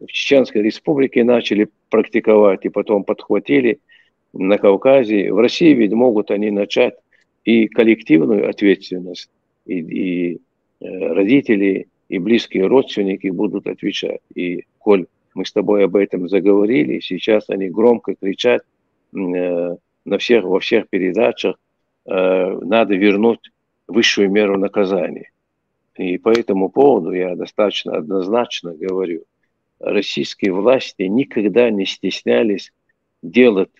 в Чеченской республике начали практиковать и потом подхватили на Кавказе. В России ведь могут они начать и коллективную ответственность, и, и э, родители, и близкие родственники будут отвечать. И, коль мы с тобой об этом заговорили, сейчас они громко кричат э, на всех, во всех передачах, э, надо вернуть высшую меру наказания. И по этому поводу я достаточно однозначно говорю, российские власти никогда не стеснялись делать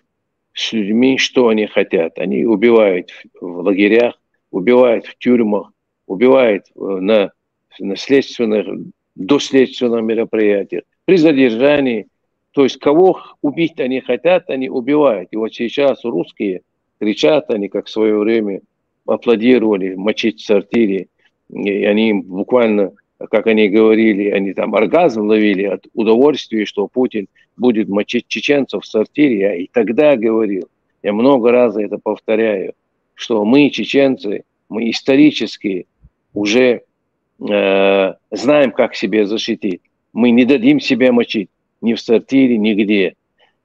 с людьми, что они хотят. Они убивают в лагерях, убивают в тюрьмах, убивает на, на следственных, доследственных мероприятиях, при задержании. То есть кого убить они хотят, они убивают. И вот сейчас русские кричат, они как в свое время аплодировали мочить в сортире. И они буквально, как они говорили, они там оргазм ловили от удовольствия, что Путин будет мочить чеченцев в сортире. Я и тогда говорил, я много раз это повторяю, что мы, чеченцы, мы исторически уже э, знаем, как себя защитить. Мы не дадим себя мочить ни в сортире, нигде.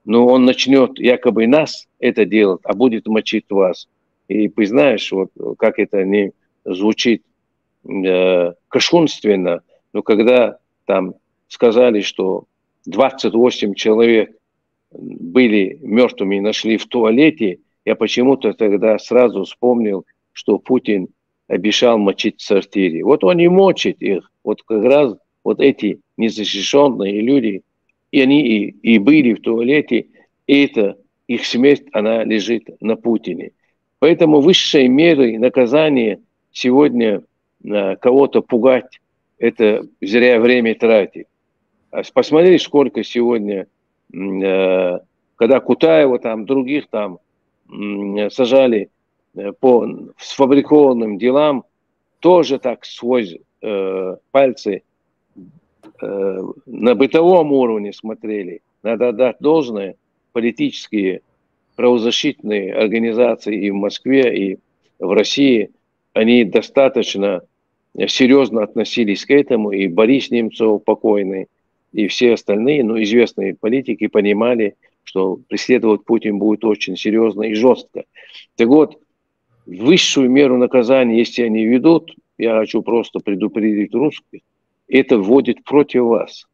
Но он начнет якобы нас это делать, а будет мочить вас. И ты знаешь, вот как это не звучит э, кощунственно, но когда там сказали, что 28 человек были мертвыми и нашли в туалете, я почему-то тогда сразу вспомнил, что Путин обещал мочить в. Вот он и мочит их. Вот как раз вот эти незащищенные люди, и они и, и были в туалете, и это их смерть, она лежит на Путине. Поэтому высшей мерой наказания сегодня э, кого-то пугать, это зря время тратить. А посмотри, сколько сегодня, э, когда Кутаева, там, других там сажали э, по сфабрикованным делам, тоже так свой э, пальцы на бытовом уровне смотрели. Надо отдать должное политические правозащитные организации и в Москве, и в России, они достаточно серьезно относились к этому, и Борис Немцов покойный, и все остальные, ну, известные политики понимали, что преследовать Путин будет очень серьезно и жестко. Так вот, высшую меру наказания, если они ведут, я хочу просто предупредить русских, это вводит против вас.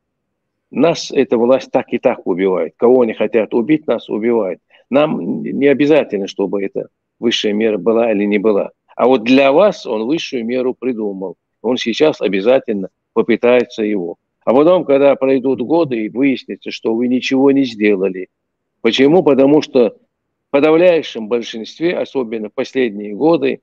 Нас эта власть так и так убивает. Кого они хотят убить, нас убивают. Нам не обязательно, чтобы эта высшая мера была или не была. А вот для вас он высшую меру придумал. Он сейчас обязательно попытается его. А потом, когда пройдут годы и выяснится, что вы ничего не сделали. Почему? Потому что в подавляющем большинстве, особенно последние годы,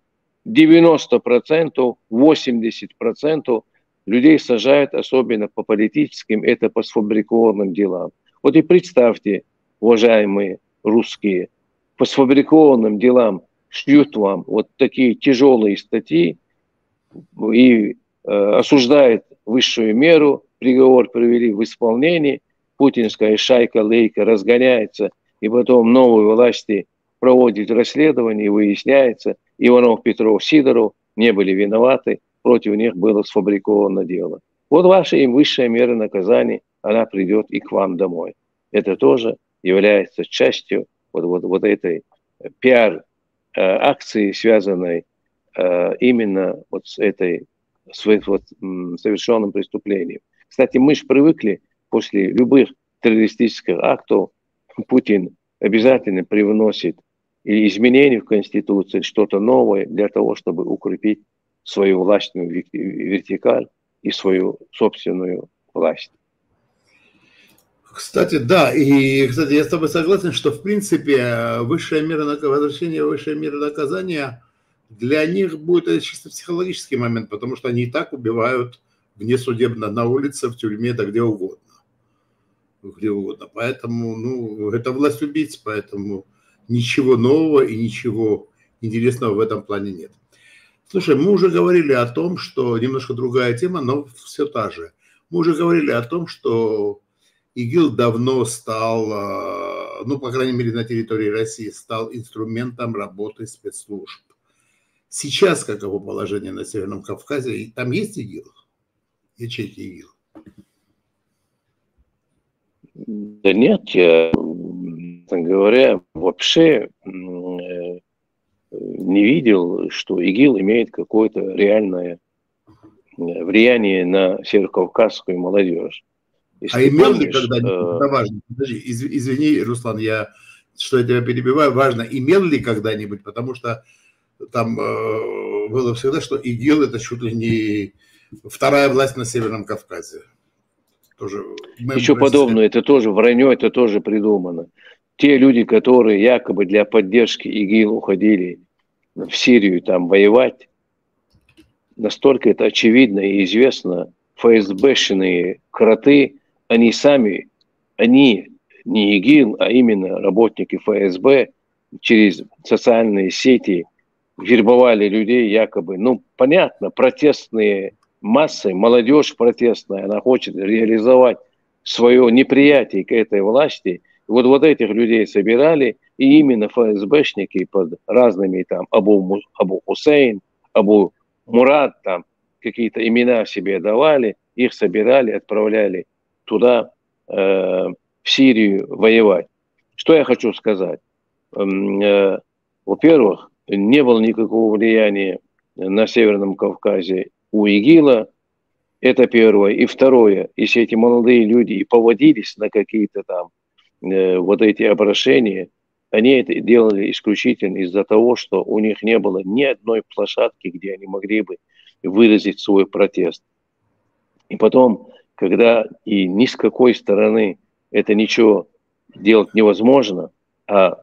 90%, 80% людей сажают, особенно по политическим, это по сфабрикованным делам. Вот и представьте, уважаемые русские, по сфабрикованным делам шьют вам вот такие тяжелые статьи и э, осуждают высшую меру, приговор привели в исполнение, путинская шайка-лейка разгоняется, и потом новые власти проводят расследование, и выясняется, Иванов, Петров, Сидоров не были виноваты, против них было сфабриковано дело. Вот ваша им высшая мера наказания, она придет и к вам домой. Это тоже является частью вот, вот, вот этой пиар-акции, связанной э, именно вот с этой с вот, совершенным преступлением. Кстати, мы же привыкли после любых террористических актов Путин обязательно привносит изменения в Конституции, что-то новое для того, чтобы укрепить свою властную вертикаль и свою собственную власть. Кстати, да, и, кстати, я с тобой согласен, что, в принципе, высшая мера возвращения, высшая мера наказания для них будет чисто психологический момент, потому что они и так убивают внесудебно на улице, в тюрьме, да где угодно. Где угодно. Поэтому, ну, это власть убийц, поэтому ничего нового и ничего интересного в этом плане нет. Слушай, мы уже говорили о том, что немножко другая тема, но все та же. Мы уже говорили о том, что ИГИЛ давно стал, а, ну, по крайней мере, на территории России, стал инструментом работы спецслужб. Сейчас каково положение на Северном Кавказе? Там есть ИГИЛ? Ячейки ИГИЛ? Да нет, я, говоря, вообще э, не видел, что ИГИЛ имеет какое-то реальное э, влияние на северокавказскую молодежь. Если а имел ли когда-нибудь, это важно, подожди, извини, Руслан, я, что я тебя перебиваю, важно, имел ли когда-нибудь, потому что там э, было всегда, что ИГИЛ это чуть ли не вторая власть на Северном Кавказе. Тоже Ничего подобного, это тоже вранье, это тоже придумано. Те люди, которые якобы для поддержки ИГИЛ уходили в Сирию там воевать, настолько это очевидно и известно, ФСБшные кроты, они сами, они не ИГИЛ, а именно работники ФСБ через социальные сети вербовали людей якобы, ну, понятно, протестные массы, молодежь протестная, она хочет реализовать свое неприятие к этой власти. вот, вот этих людей собирали, и именно ФСБшники под разными там Абу, Абу Хусейн, Абу Мурат, там какие-то имена себе давали, их собирали, отправляли туда, э, в Сирию воевать. Что я хочу сказать? Эм, э, во-первых, не было никакого влияния на Северном Кавказе у ИГИЛа, это первое. И второе, если эти молодые люди и поводились на какие-то там э, вот эти обращения, они это делали исключительно из-за того, что у них не было ни одной площадки, где они могли бы выразить свой протест. И потом, когда и ни с какой стороны это ничего делать невозможно, а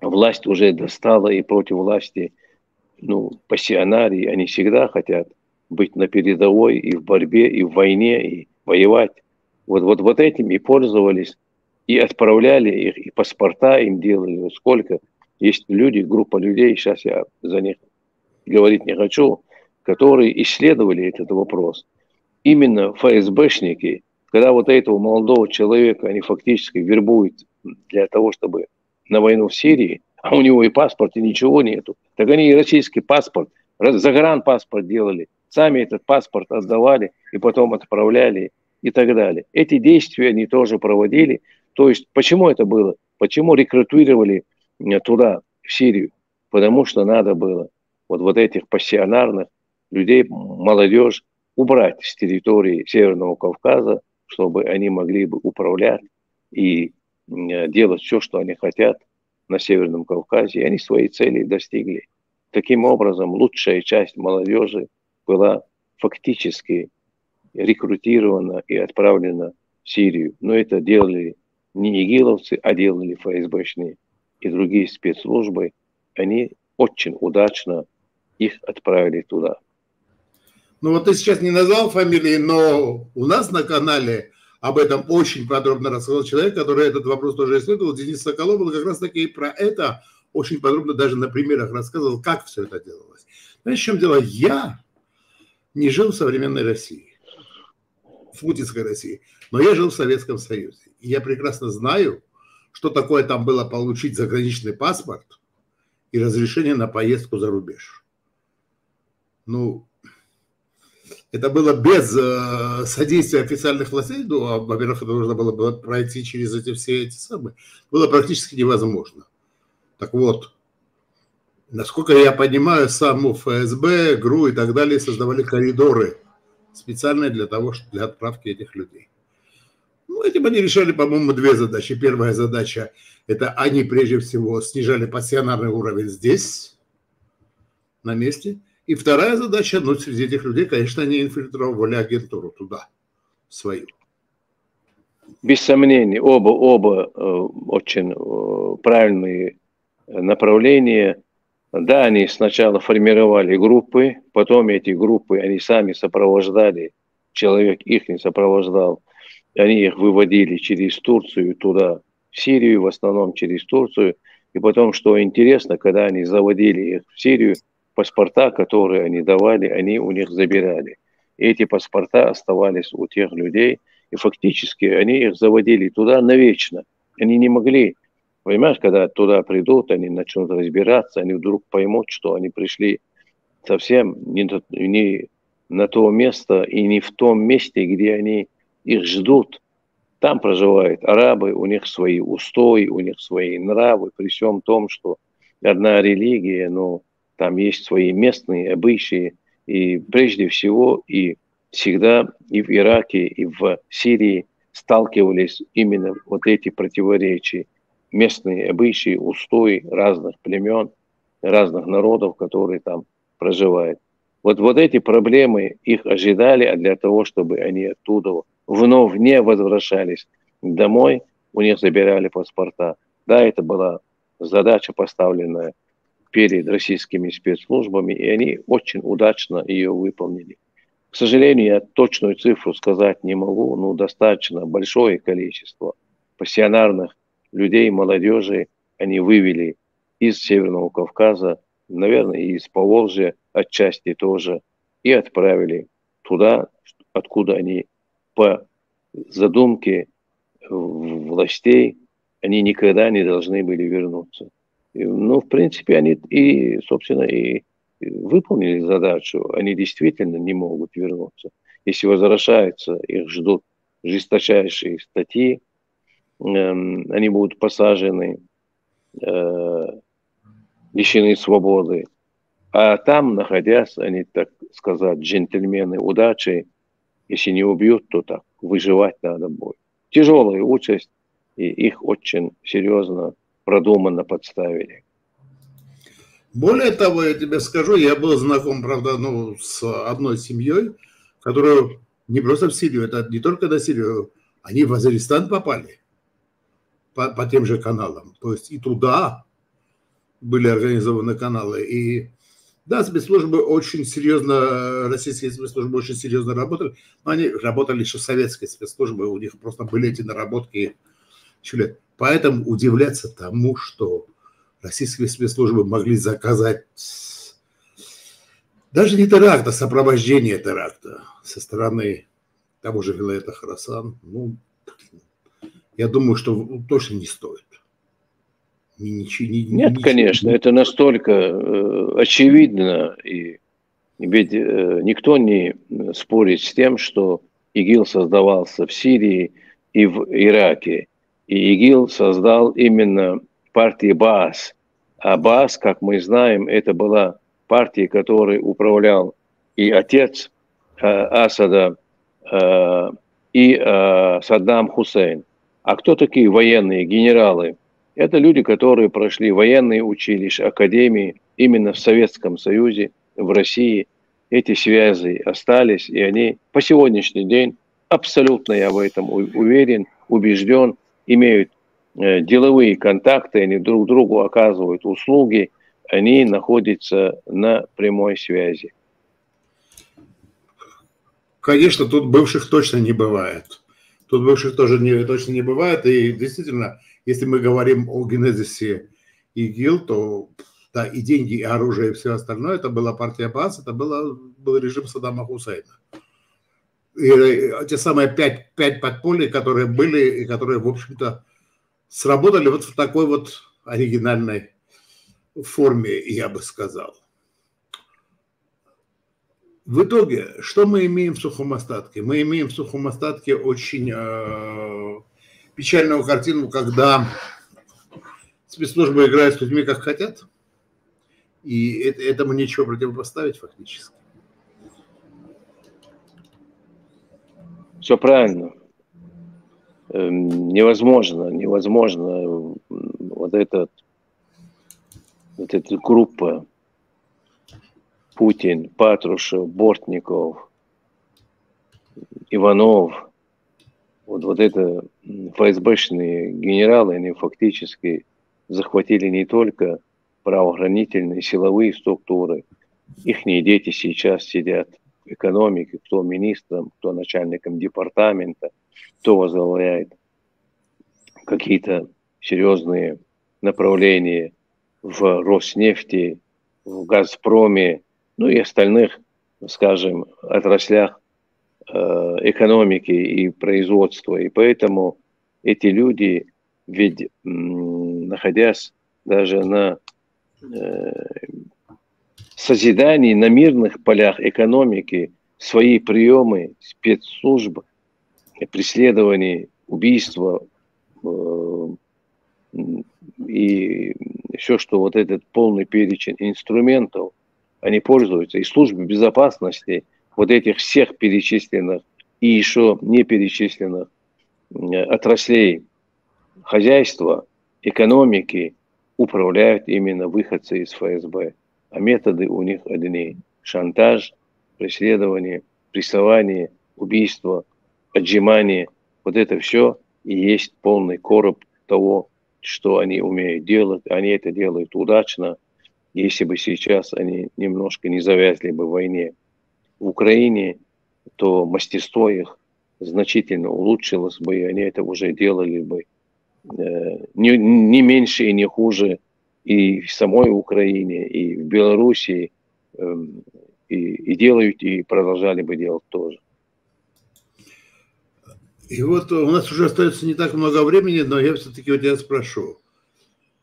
власть уже достала и против власти, ну, пассионарии, они всегда хотят быть на передовой и в борьбе, и в войне, и воевать. Вот, вот, вот этим и пользовались, и отправляли их, и паспорта им делали. Вот сколько есть люди, группа людей, сейчас я за них говорить не хочу, которые исследовали этот вопрос. Именно ФСБшники, когда вот этого молодого человека они фактически вербуют для того, чтобы на войну в Сирии, а у него и паспорт, и ничего нету, так они и российский паспорт, загранпаспорт делали, сами этот паспорт отдавали и потом отправляли и так далее. Эти действия они тоже проводили. То есть почему это было? Почему рекрутировали туда, в Сирию? Потому что надо было вот, вот этих пассионарных людей, молодежь, убрать с территории Северного Кавказа, чтобы они могли бы управлять и делать все, что они хотят на Северном Кавказе. И они свои цели достигли. Таким образом, лучшая часть молодежи была фактически рекрутирована и отправлена в Сирию. Но это делали не игиловцы, а делали ФСБшные и другие спецслужбы. Они очень удачно их отправили туда. Ну вот ты сейчас не назвал фамилии, но у нас на канале об этом очень подробно рассказал человек, который этот вопрос тоже исследовал. Денис Соколов был как раз таки и про это очень подробно даже на примерах рассказывал, как все это делалось. Знаешь, в чем дело? Я не жил в современной России, в путинской России, но я жил в Советском Союзе. И я прекрасно знаю, что такое там было получить заграничный паспорт и разрешение на поездку за рубеж. Ну, это было без э, содействия официальных властей, ну, а, во-первых, это нужно было пройти через эти все эти самые, было практически невозможно. Так вот, Насколько я понимаю, саму ФСБ, ГРУ и так далее создавали коридоры специальные для того, чтобы для отправки этих людей. Ну, этим они решали, по-моему, две задачи. Первая задача – это они прежде всего снижали пассионарный уровень здесь, на месте. И вторая задача, ну, среди этих людей, конечно, они инфильтровали агентуру туда, свою. Без сомнений, оба, оба э, очень э, правильные направления – да, они сначала формировали группы, потом эти группы, они сами сопровождали, человек их не сопровождал, они их выводили через Турцию туда, в Сирию, в основном через Турцию. И потом, что интересно, когда они заводили их в Сирию, паспорта, которые они давали, они у них забирали. Эти паспорта оставались у тех людей, и фактически они их заводили туда навечно. Они не могли Понимаешь, когда туда придут, они начнут разбираться, они вдруг поймут, что они пришли совсем не, не на то место и не в том месте, где они их ждут. Там проживают арабы, у них свои устои, у них свои нравы, при всем том, что одна религия, но там есть свои местные обычаи, и прежде всего и всегда и в Ираке, и в Сирии сталкивались именно вот эти противоречия местные обычаи, устои разных племен, разных народов, которые там проживают. Вот, вот эти проблемы их ожидали, а для того, чтобы они оттуда вновь не возвращались домой, у них забирали паспорта. Да, это была задача поставленная перед российскими спецслужбами, и они очень удачно ее выполнили. К сожалению, я точную цифру сказать не могу, но достаточно большое количество пассионарных людей, молодежи они вывели из Северного Кавказа, наверное, и из Поволжья отчасти тоже, и отправили туда, откуда они по задумке властей, они никогда не должны были вернуться. И, ну, в принципе, они и, собственно, и выполнили задачу. Они действительно не могут вернуться. Если возвращаются, их ждут жесточайшие статьи, эм, они будут посажены, э, лишены свободы. А там, находясь, они, так сказать, джентльмены удачи, если не убьют, то так, выживать надо будет. Тяжелая участь, и их очень серьезно, продуманно подставили. Более того, я тебе скажу, я был знаком, правда, ну, с одной семьей, которая не просто в Сирию, это не только до Сирии, они в Азербайджан попали по, по тем же каналам. То есть и туда были организованы каналы. И да, спецслужбы очень серьезно, российские спецслужбы очень серьезно работали, но они работали еще советские спецслужбы, у них просто были эти наработки лет. Поэтому удивляться тому, что российские спецслужбы могли заказать даже не теракт, а сопровождение теракта со стороны того же Вилета Харасан, ну, я думаю, что точно не стоит. Ничего, ни, Нет, ничего. конечно, это настолько э, очевидно, и ведь э, никто не спорит с тем, что ИГИЛ создавался в Сирии и в Ираке, и ИГИЛ создал именно партию БААС. А БААС, как мы знаем, это была партия, которой управлял и отец э, Асада, э, и э, Саддам Хусейн. А кто такие военные генералы? Это люди, которые прошли военные училища, академии именно в Советском Союзе, в России. Эти связи остались, и они по сегодняшний день, абсолютно я в этом уверен, убежден, имеют э, деловые контакты, они друг другу оказывают услуги, они находятся на прямой связи. Конечно, тут бывших точно не бывает. Тут бывших тоже не, точно не бывает. И действительно, если мы говорим о генезисе ИГИЛ, то да, и деньги, и оружие, и все остальное, это была партия Бас, это было, был режим Саддама Хусейна. И э, те самые пять, пять подполья, которые были, и которые, в общем-то, сработали вот в такой вот оригинальной форме, я бы сказал. В итоге, что мы имеем в сухом остатке? Мы имеем в сухом остатке очень э, печальную картину, когда спецслужбы играют с людьми как хотят, и это, этому нечего противопоставить фактически. Все правильно. Эм, невозможно, невозможно вот этот вот эта группа. Путин, Патрушев, Бортников, Иванов, вот, вот это ФСБшные генералы, они фактически захватили не только правоохранительные, силовые структуры, их дети сейчас сидят в экономике, кто министром, кто начальником департамента, кто возглавляет какие-то серьезные направления в Роснефти, в Газпроме, ну и остальных, скажем, отраслях э, экономики и производства. И поэтому эти люди, ведь находясь даже на э, созидании, на мирных полях экономики, свои приемы спецслужб, преследований, убийства э, и все, что вот этот полный перечень инструментов – они пользуются, и службы безопасности вот этих всех перечисленных и еще не перечисленных отраслей хозяйства, экономики управляют именно выходцы из ФСБ. А методы у них одни. Шантаж, преследование, прессование, убийство, отжимание. Вот это все и есть полный короб того, что они умеют делать. Они это делают удачно, если бы сейчас они немножко не завязли бы в войне в Украине, то мастерство их значительно улучшилось бы, и они это уже делали бы э, не, не меньше и не хуже и в самой Украине, и в Белоруссии, э, и, и делают, и продолжали бы делать тоже. И вот у нас уже остается не так много времени, но я все-таки у тебя спрошу.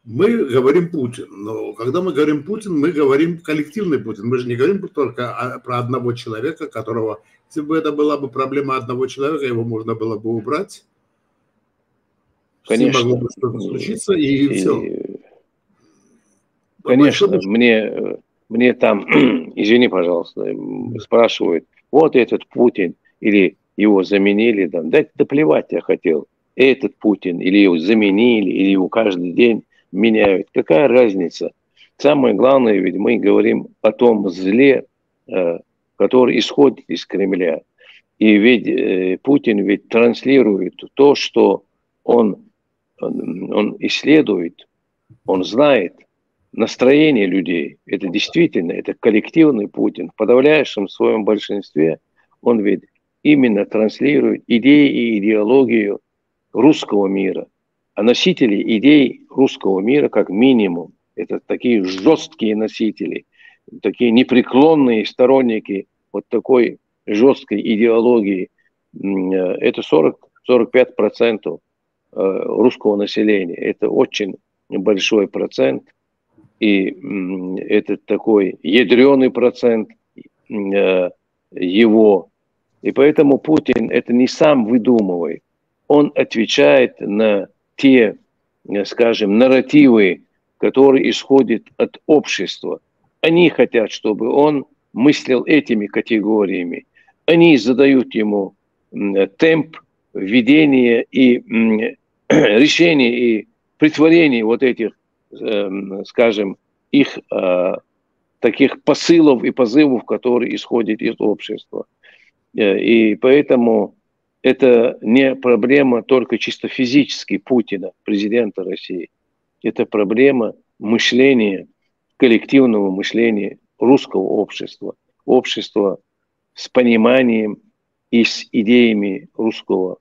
Мы говорим Путин, но когда мы говорим Путин, мы говорим коллективный Путин. Мы же не говорим только про одного человека, которого, если бы это была бы проблема одного человека, его можно было бы убрать. Конечно. могло бы что-то случиться, и, и все. Конечно, Большой... мне, мне там, извини, пожалуйста, спрашивают, вот этот Путин, или его заменили, там, да, да плевать я хотел, этот Путин, или его заменили, или его каждый день меняют. Какая разница? Самое главное, ведь мы говорим о том зле, э, который исходит из Кремля. И ведь э, Путин ведь транслирует то, что он, он исследует, он знает настроение людей. Это действительно, это коллективный Путин. В подавляющем своем большинстве он ведь именно транслирует идеи и идеологию русского мира. А носители идей русского мира, как минимум, это такие жесткие носители, такие непреклонные сторонники вот такой жесткой идеологии. Это 40-45% э, русского населения. Это очень большой процент. И это такой ядреный процент э, его и поэтому Путин это не сам выдумывает. Он отвечает на те, скажем, нарративы, которые исходят от общества. Они хотят, чтобы он мыслил этими категориями. Они задают ему темп ведения и решения и притворения вот этих, скажем, их а, таких посылов и позывов, которые исходят из общества. Э, и поэтому это не проблема только чисто физически Путина, президента России. Это проблема мышления, коллективного мышления русского общества. Общества с пониманием и с идеями русского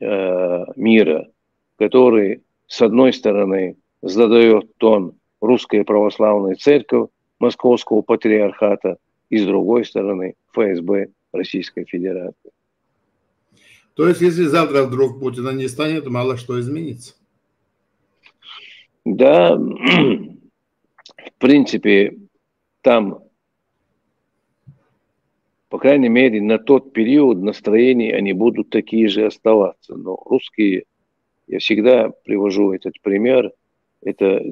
э, мира, который, с одной стороны, задает тон русская православная церковь Московского патриархата, и с другой стороны ФСБ Российской Федерации. То есть, если завтра вдруг Путина не станет, мало что изменится. Да, в принципе, там, по крайней мере, на тот период настроения они будут такие же оставаться. Но русские, я всегда привожу этот пример, это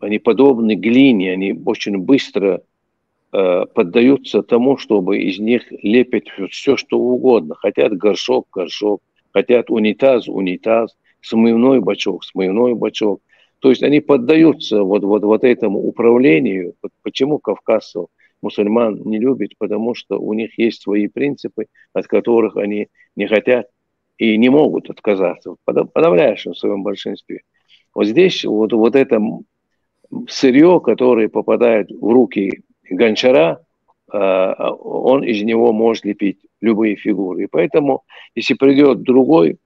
они подобны глине, они очень быстро Э, поддаются тому, чтобы из них лепить все, что угодно. Хотят горшок, горшок, хотят унитаз, унитаз, смывной бачок, смывной бачок. То есть они поддаются вот, вот, вот этому управлению. Почему кавказцев мусульман не любят? Потому что у них есть свои принципы, от которых они не хотят и не могут отказаться в подавляющем своем большинстве. Вот здесь вот, вот это сырье, которое попадает в руки гончара, а, он из него может лепить любые фигуры. И поэтому, если придет другой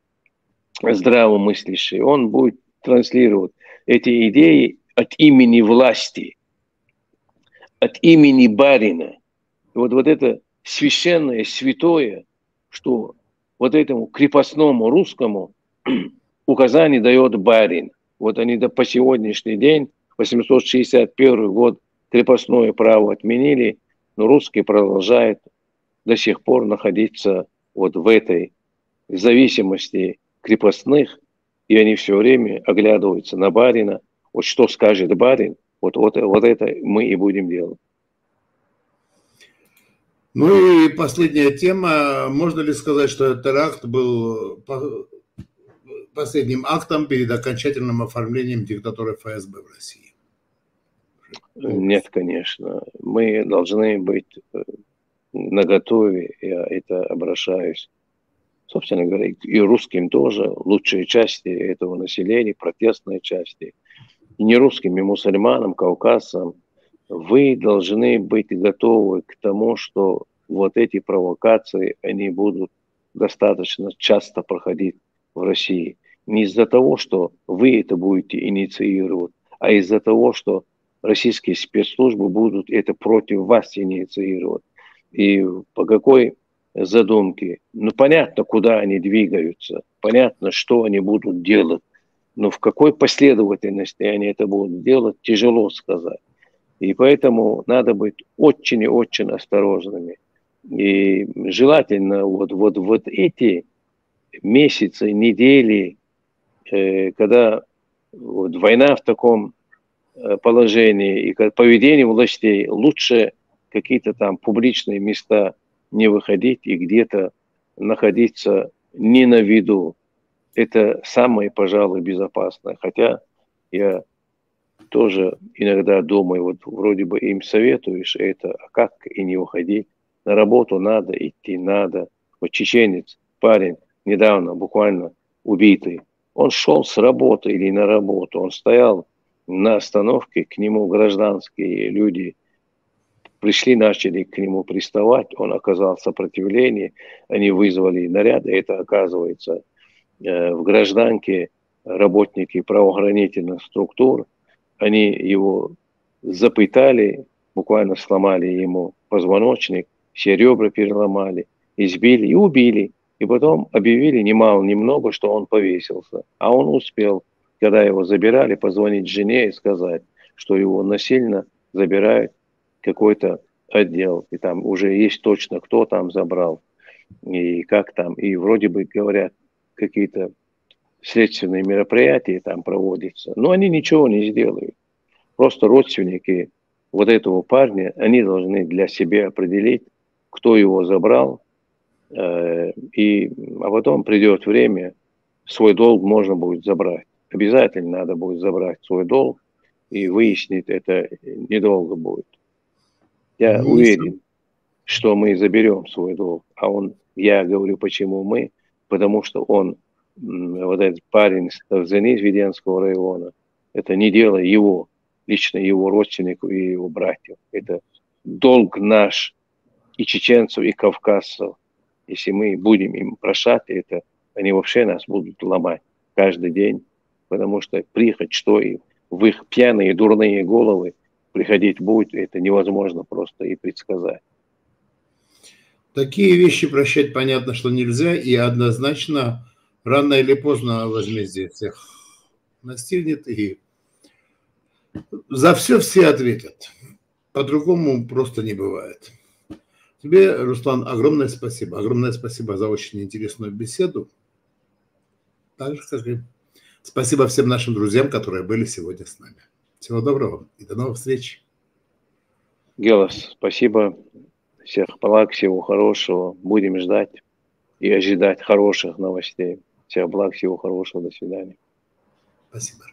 здравомыслящий, он будет транслировать эти идеи от имени власти, от имени барина. И вот, вот это священное, святое, что вот этому крепостному русскому указание дает барин. Вот они до по сегодняшний день, 861 год, крепостное право отменили, но русские продолжают до сих пор находиться вот в этой зависимости крепостных, и они все время оглядываются на барина. Вот что скажет барин, вот, вот, вот это мы и будем делать. Ну и последняя тема. Можно ли сказать, что теракт был последним актом перед окончательным оформлением диктатуры ФСБ в России? Нет, конечно. Мы должны быть э, наготове. Я это обращаюсь, собственно говоря, и русским тоже, лучшие части этого населения, протестные части, и не русским, и мусульманам, кавказцам, вы должны быть готовы к тому, что вот эти провокации, они будут достаточно часто проходить в России. Не из-за того, что вы это будете инициировать, а из-за того, что российские спецслужбы будут это против вас инициировать. И по какой задумке? Ну, понятно, куда они двигаются, понятно, что они будут делать, но в какой последовательности они это будут делать, тяжело сказать. И поэтому надо быть очень и очень осторожными. И желательно вот, вот, вот эти месяцы, недели, когда вот война в таком э, положении и поведение властей, лучше какие-то там публичные места не выходить и где-то находиться не на виду. Это самое, пожалуй, безопасное. Хотя я тоже иногда думаю, вот вроде бы им советуешь это, а как и не уходить? На работу надо идти, надо. Вот чеченец, парень, недавно буквально убитый, он шел с работы или на работу, он стоял на остановке, к нему гражданские люди пришли, начали к нему приставать, он оказал сопротивление, они вызвали наряд, и это оказывается э, в гражданке работники правоохранительных структур, они его запытали, буквально сломали ему позвоночник, все ребра переломали, избили и убили. И потом объявили немало, немного, что он повесился. А он успел, когда его забирали, позвонить жене и сказать, что его насильно забирают какой-то отдел. И там уже есть точно, кто там забрал и как там. И вроде бы говорят, какие-то следственные мероприятия там проводятся. Но они ничего не сделают. Просто родственники вот этого парня, они должны для себя определить, кто его забрал, и, а потом придет время, свой долг можно будет забрать. Обязательно надо будет забрать свой долг и выяснить это недолго будет. Я ну, уверен, что мы заберем свой долг. А он, я говорю, почему мы, потому что он, вот этот парень из Веденского района, это не дело его, лично его родственников и его братьев. Это долг наш и чеченцев, и кавказцев. Если мы будем им прощать это, они вообще нас будут ломать каждый день, потому что приехать, что и в их пьяные дурные головы приходить будет, это невозможно просто и предсказать. Такие вещи прощать понятно, что нельзя, и однозначно рано или поздно возмездие всех настигнет, и за все все ответят. По-другому просто не бывает. Тебе, Руслан, огромное спасибо. Огромное спасибо за очень интересную беседу. Так же, как и спасибо всем нашим друзьям, которые были сегодня с нами. Всего доброго и до новых встреч. Гелос, спасибо. Всех благ, всего хорошего. Будем ждать и ожидать хороших новостей. Всех благ, всего хорошего. До свидания. Спасибо.